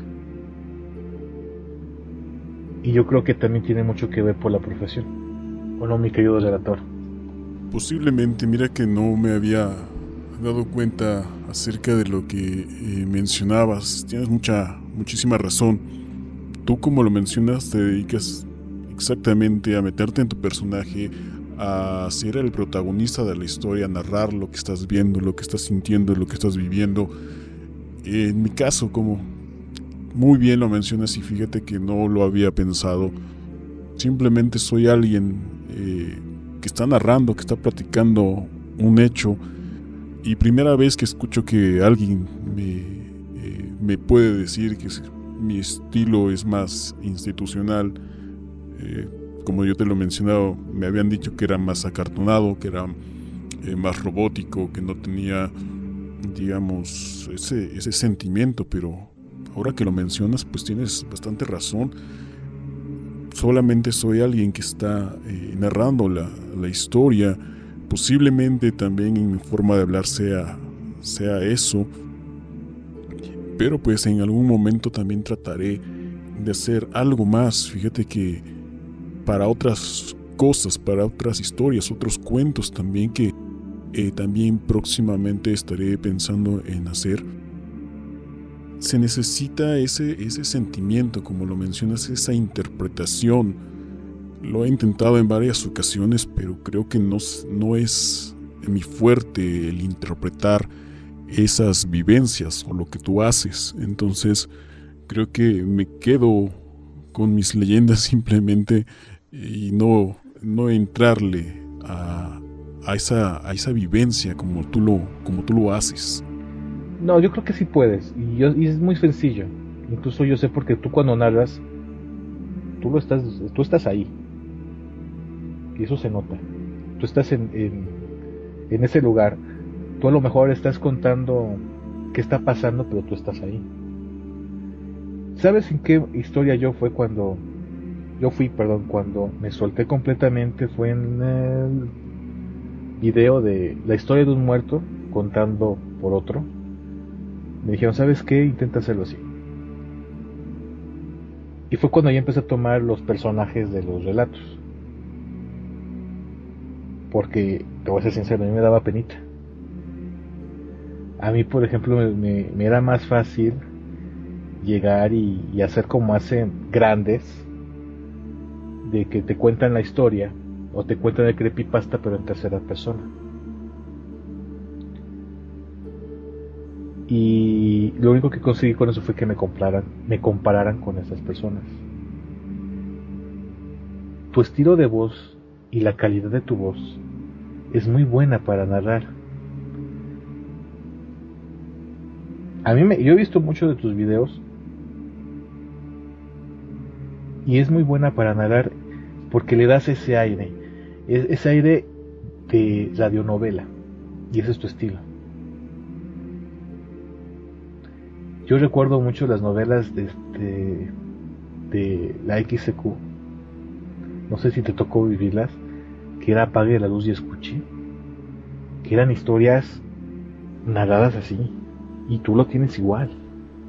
Y yo creo que también tiene mucho que ver por la profesión. ¿O no, mi querido relator? Posiblemente, mira que no me había dado cuenta acerca de lo que eh, mencionabas. Tienes mucha, muchísima razón. Tú como lo mencionas te dedicas exactamente a meterte en tu personaje, a ser el protagonista de la historia, a narrar lo que estás viendo, lo que estás sintiendo, lo que estás viviendo. En mi caso, como muy bien lo mencionas y fíjate que no lo había pensado, simplemente soy alguien eh, que está narrando, que está platicando un hecho y primera vez que escucho que alguien me, me puede decir que mi estilo es más institucional. Eh, como yo te lo he mencionado, me habían dicho que era más acartonado, que era eh, más robótico, que no tenía, digamos, ese, ese sentimiento, pero ahora que lo mencionas, pues tienes bastante razón. Solamente soy alguien que está narrando la, la historia, Posiblemente también en mi forma de hablar sea, sea eso. Pero pues en algún momento también trataré de hacer algo más. Fíjate que para otras cosas, para otras historias, otros cuentos también que eh, también próximamente estaré pensando en hacer. Se necesita ese, ese sentimiento, como lo mencionas, esa interpretación lo he intentado en varias ocasiones, pero creo que no, no es mi fuerte el interpretar esas vivencias o lo que tú haces. Entonces, creo que me quedo con mis leyendas simplemente y no, no entrarle a, a, esa, a esa vivencia como tú, lo, como tú lo haces. No, yo creo que sí puedes. Y, y es muy sencillo. Incluso yo sé porque tú cuando narras, tú, lo estás, tú estás ahí y eso se nota. Tú estás en, en, ese lugar, tú a lo mejor estás contando qué está pasando, pero tú estás ahí. ¿Sabes en qué historia yo fue cuando yo fui, perdón, cuando me solté completamente fue en el video de la historia de un muerto contando por otro. Me dijeron, ¿sabes qué? Intenta hacerlo así. Y fue cuando ya empecé a tomar los personajes de los relatos porque, te voy a ser sincero, a mí me daba penita. A mí, por ejemplo, me, era más fácil llegar y, hacer como hacen grandes, de que te cuentan la historia, o te cuentan el creepypasta, pero en tercera persona. Y lo único que conseguí con eso fue que me compraran, me compararan con esas personas. Tu estilo de voz y la calidad de tu voz es muy buena para narrar. A mí me, yo he visto muchos de tus videos y es muy buena para narrar porque le das ese aire, ese aire de radionovela y ese es tu estilo. Yo recuerdo mucho las novelas de, este, de la XQ. No sé si te tocó vivirlas. Que era Apague la luz y escuche. Que eran historias narradas así. Y tú lo tienes igual.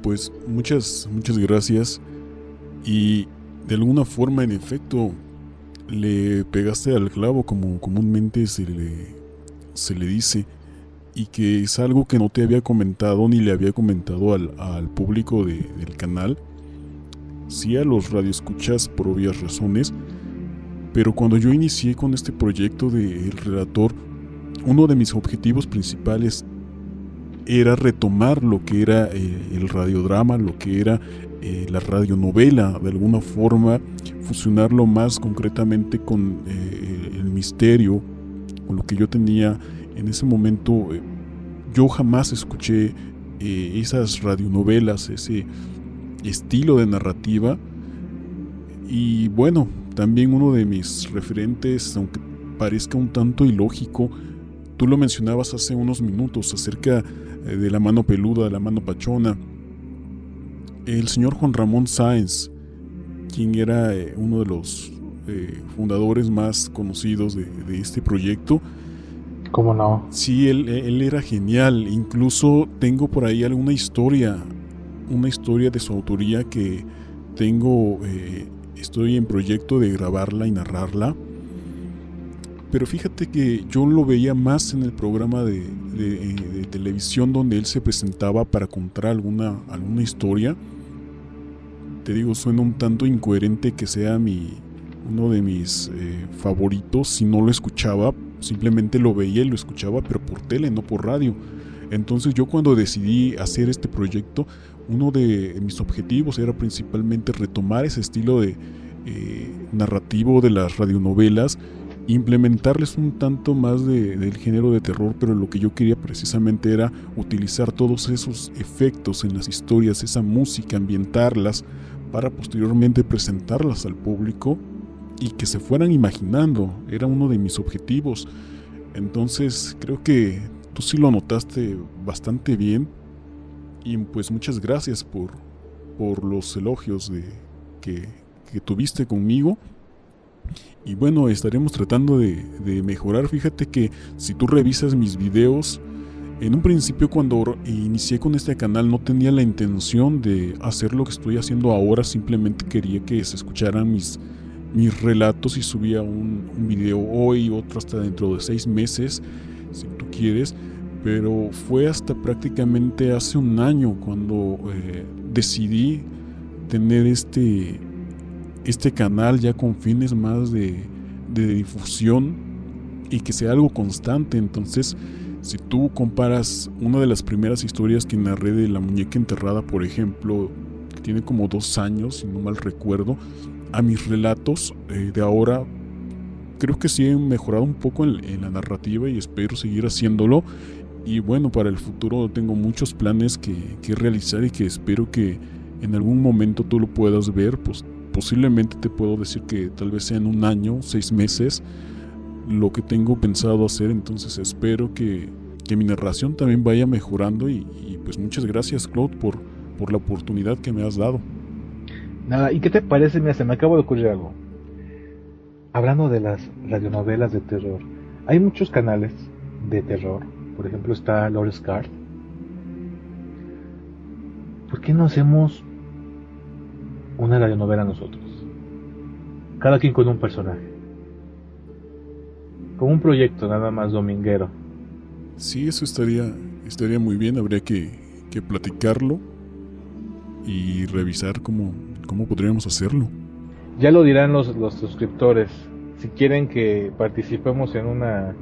Pues muchas, muchas gracias. Y de alguna forma, en efecto, le pegaste al clavo como comúnmente se le, se le dice y que es algo que no te había comentado ni le había comentado al, público del canal. Sí a los radioescuchas por obvias razones, pero cuando yo inicié con este proyecto de El Relator, uno de mis objetivos principales era retomar lo que era eh, el radiodrama, lo que era eh, la radionovela, de alguna forma fusionarlo más concretamente con eh, el misterio, con lo que yo tenía en ese momento yo jamás escuché esas radionovelas, ese estilo de narrativa. Y bueno, también uno de mis referentes, aunque parezca un tanto ilógico, tú lo mencionabas hace unos minutos acerca de la mano peluda, de la mano pachona. El señor Juan Ramón Sáenz, quien era uno de los fundadores más conocidos de este proyecto, ¿Cómo no? Sí, él, él, era genial. Incluso tengo por ahí alguna historia, una historia de su autoría que tengo, eh, estoy en proyecto de grabarla y narrarla. Pero fíjate que yo lo veía más en el programa de, de, televisión donde él se presentaba para contar alguna, alguna historia. Te digo, suena un tanto incoherente que sea mi, uno de mis eh, favoritos si no lo escuchaba, simplemente lo veía y lo escuchaba, pero por tele, no por radio. Entonces yo cuando decidí hacer este proyecto, uno de mis objetivos era principalmente retomar ese estilo de eh, narrativo de las radionovelas, implementarles un tanto más del género de terror, pero lo que yo quería precisamente era utilizar todos esos efectos en las historias, esa música, ambientarlas, para posteriormente presentarlas al público y que se fueran imaginando. Era uno de mis objetivos. Entonces creo que tú sí lo notaste bastante bien. Y pues muchas gracias por, por los elogios de, que, tuviste conmigo. Y bueno, estaremos tratando de, mejorar. Fíjate que si tú revisas mis videos, en un principio cuando inicié con este canal no tenía la intención de hacer lo que estoy haciendo ahora. Simplemente quería que se escucharan mis, mis relatos y subía un, un video hoy, otro hasta dentro de seis meses, si tú quieres. Pero fue hasta prácticamente hace un año cuando eh, decidí tener este, este canal ya con fines más de, de difusión y que sea algo constante. Entonces, si tú comparas una de las primeras historias que narré de la muñeca enterrada, por ejemplo, que tiene como dos años, si no mal recuerdo, a mis relatos eh, de ahora creo que sí he mejorado un poco en, la narrativa y espero seguir haciéndolo. Y bueno, para el futuro tengo muchos planes que, realizar y que espero que en algún momento tú lo puedas ver. Pues posiblemente te puedo decir que tal vez sea en un año, seis meses, lo que tengo pensado hacer. Entonces espero que, mi narración también vaya mejorando. Y, pues muchas gracias, Claude, por, por la oportunidad que me has dado. Nada, ¿y qué te parece? Mira, se me acaba de ocurrir algo. Hablando de las radionovelas de terror, hay muchos canales de terror. Por ejemplo, está Lord Scar. ¿Por qué no hacemos una radionovela nosotros? Cada quien con un personaje. Con un proyecto nada más dominguero. Sí, eso estaría, estaría muy bien. Habría que, que platicarlo y revisar cómo, ¿Cómo podríamos hacerlo? Ya lo dirán los, los suscriptores. Si quieren que participemos en una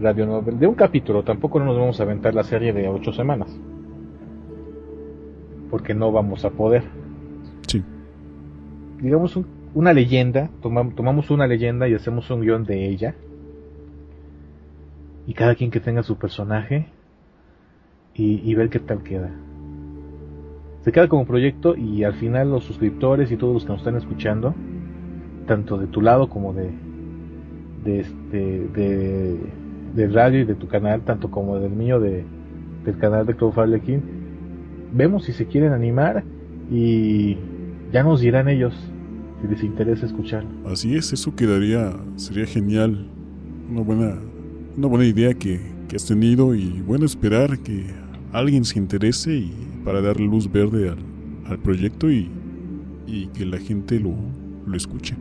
radionovela, de un capítulo, tampoco no nos vamos a aventar la serie de ocho semanas. Porque no vamos a poder. Digamos una leyenda, tomamos una leyenda y hacemos un guion de ella. Y cada quien que tenga su personaje y, ver qué tal queda. Se queda como proyecto y al final los suscriptores y todos los que nos están escuchando, tanto de tu lado como de, de este, de, radio y de tu canal, tanto como del mío de, del canal de Claude Farlequin, vemos si se quieren animar y ya nos dirán ellos si les interesa escuchar. Así es, eso quedaría, sería genial, una buena, una buena idea que, que has tenido y bueno esperar que alguien se interese y para darle luz verde al, al proyecto y, y, que la gente lo, lo escuche.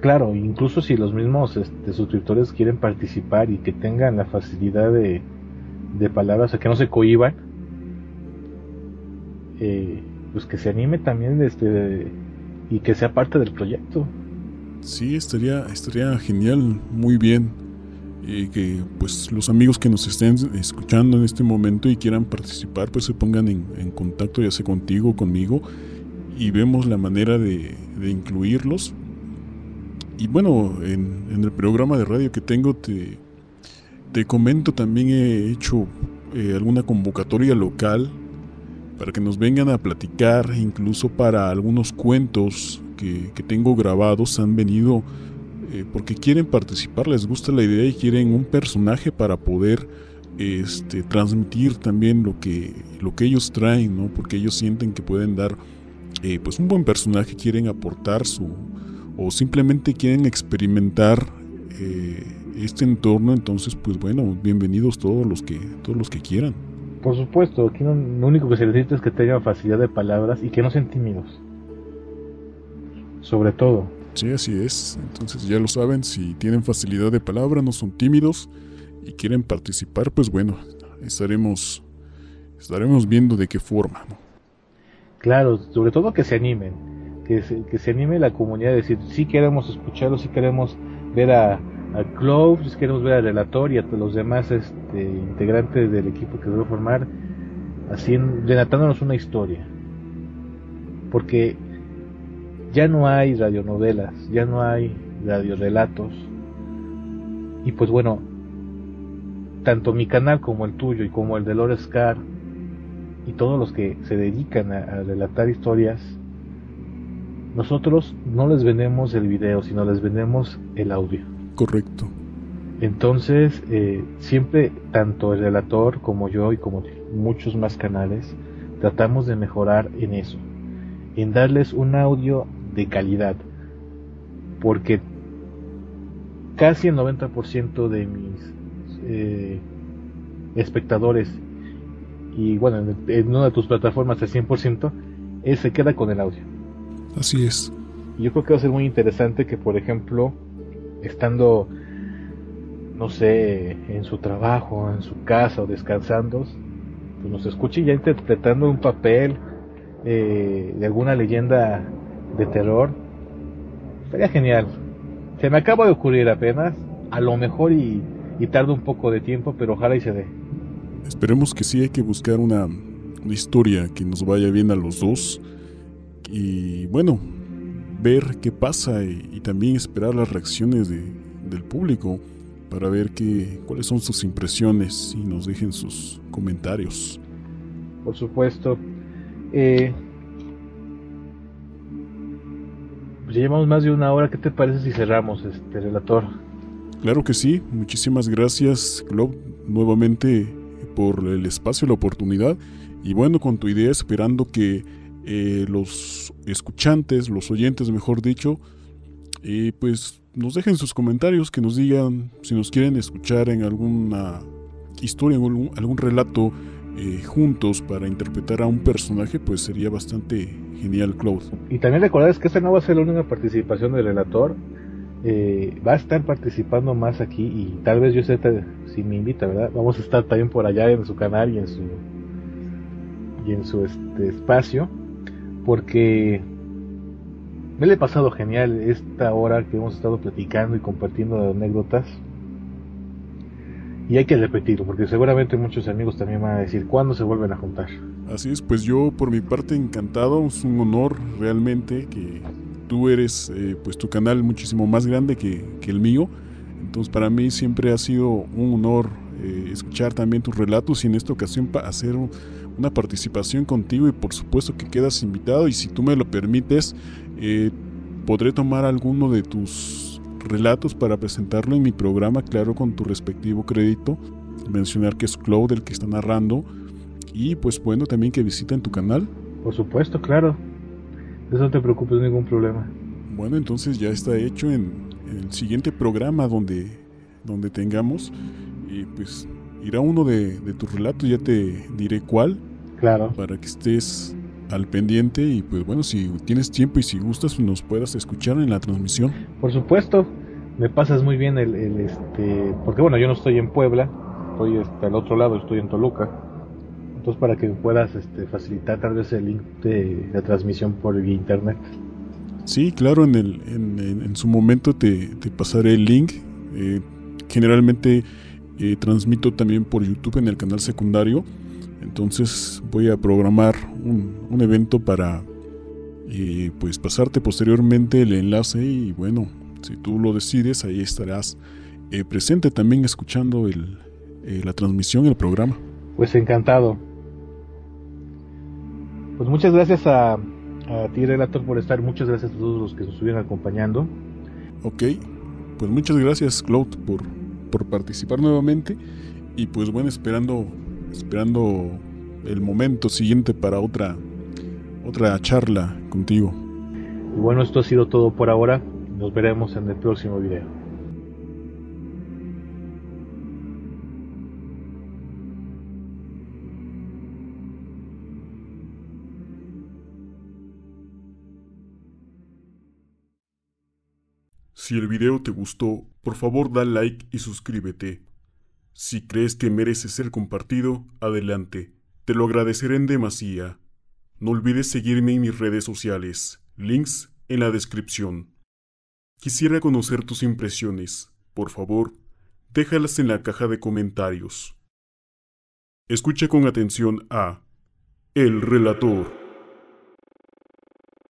Claro, incluso si los mismos este, suscriptores quieren participar y que tengan la facilidad de, de palabras, o que no se cohiban, eh, pues que se anime también este, y que sea parte del proyecto. Sí, estaría, estaría genial, muy bien. Y que pues los amigos que nos estén escuchando en este momento y quieran participar, pues se pongan en, contacto ya sea contigo o conmigo y vemos la manera de, incluirlos. Y bueno, en, el programa de radio que tengo te, te comento, también he hecho eh, alguna convocatoria local para que nos vengan a platicar, incluso para algunos cuentos que, tengo grabados han venido eh, porque quieren participar, les gusta la idea y quieren un personaje para poder este, transmitir también lo que, lo que ellos traen, ¿no? porque ellos sienten que pueden dar eh, pues un buen personaje, quieren aportar su o simplemente quieren experimentar este entorno, entonces pues bueno, bienvenidos todos los que todos los que quieran. Por supuesto, aquí lo único que se necesita es que tengan facilidad de palabras y que no sean tímidos. Sobre todo. Sí, así es. Entonces ya lo saben, si tienen facilidad de palabra, no son tímidos y quieren participar, pues bueno, estaremos estaremos viendo de qué forma. Claro, sobre todo que se animen, que se, que se anime la comunidad a decir, sí queremos escucharlo, sí queremos ver a, a Cloves, queremos ver al relator y a los demás este, integrantes del equipo que debe formar, así relatándonos una historia. Porque ya no hay radionovelas, ya no hay radiorelatos. Y pues bueno, tanto mi canal como el tuyo y como el de Lore Scar y todos los que se dedican a relatar historias, nosotros no les vendemos el video, sino les vendemos el audio. Correcto. Entonces, eh, siempre, tanto el relator como yo y como muchos más canales, tratamos de mejorar en eso, en darles un audio de calidad, porque casi el 90% de mis eh, espectadores, y bueno, en una de tus plataformas el 100%, es, se queda con el audio. Así es. Yo creo que va a ser muy interesante que, por ejemplo, estando, no sé, en su trabajo, en su casa o descansando, pues nos escuche ya interpretando un papel eh, de alguna leyenda de terror. Sería genial. Se me acaba de ocurrir apenas, a lo mejor y, y tarda un poco de tiempo, pero ojalá y se dé. Esperemos que sí, hay que buscar una, una historia que nos vaya bien a los dos. Y bueno, ver qué pasa y, también esperar las reacciones del público para ver qué, cuáles son sus impresiones y nos dejen sus comentarios. Por supuesto. Eh, pues llevamos más de una hora. ¿Qué te parece si cerramos este relator? Claro que sí. Muchísimas gracias, Glob, nuevamente por el espacio, la oportunidad. Y bueno, con tu idea, esperando que eh, los escuchantes, los oyentes mejor dicho, pues nos dejen sus comentarios, que nos digan si nos quieren escuchar en alguna historia, en algún, relato eh, juntos para interpretar a un personaje, pues sería bastante genial, Claude. Y también recordar que esta no va a ser la única participación del relator. Eh, va a estar participando más aquí y tal vez yo sé si me invita, ¿verdad? Vamos a estar también por allá en su canal y en su y en su este, espacio porque me le he pasado genial esta hora que hemos estado platicando y compartiendo anécdotas. y hay que repetirlo, porque seguramente muchos amigos también van a decir cuándo se vuelven a juntar. Así es, pues yo por mi parte encantado, es un honor realmente que tú eres eh, pues tu canal muchísimo más grande que, que, el mío, entonces para mí siempre ha sido un honor eh, escuchar también tus relatos y en esta ocasión para hacer una participación contigo y por supuesto que quedas invitado y si tú me lo permites eh, podré tomar alguno de tus relatos para presentarlo en mi programa, claro, con tu respectivo crédito. Mencionar que es Claude el que está narrando. Y pues bueno, también que visiten tu canal. Por supuesto, claro. Eso no te preocupes, ningún problema. Bueno, entonces ya está hecho en, el siguiente programa donde, donde tengamos. Y pues irá uno de, de tus relatos, ya te diré cuál. Claro. Para que estés al pendiente y pues bueno, si tienes tiempo y si gustas nos puedas escuchar en la transmisión. Por supuesto, me pasas muy bien el, este, porque bueno, yo no estoy en Puebla, estoy este, al otro lado, estoy en Toluca. Entonces para que puedas este, facilitar tal vez el link de la transmisión por internet. Sí, claro, en, el, en, su momento te, pasaré el link. Eh, generalmente eh, transmito también por YouTube en el canal secundario entonces voy a programar un, evento para eh, pues pasarte posteriormente el enlace y bueno, si tú lo decides, ahí estarás eh, presente también escuchando el, la transmisión, el programa. Pues encantado. Pues muchas gracias a, a ti, Relator, por estar. Muchas gracias a todos los que nos estuvieron acompañando. Ok, pues muchas gracias, Claude, por, por participar nuevamente. Y pues bueno, esperando esperando el momento siguiente para otra otra charla contigo. Y bueno, esto ha sido todo por ahora. Nos veremos en el próximo video. Si el video te gustó, por favor da like y suscríbete. Si crees que merece ser compartido, adelante. Te lo agradeceré en demasía. No olvides seguirme en mis redes sociales. Links en la descripción. Quisiera conocer tus impresiones. Por favor, déjalas en la caja de comentarios. Escucha con atención a El Relator.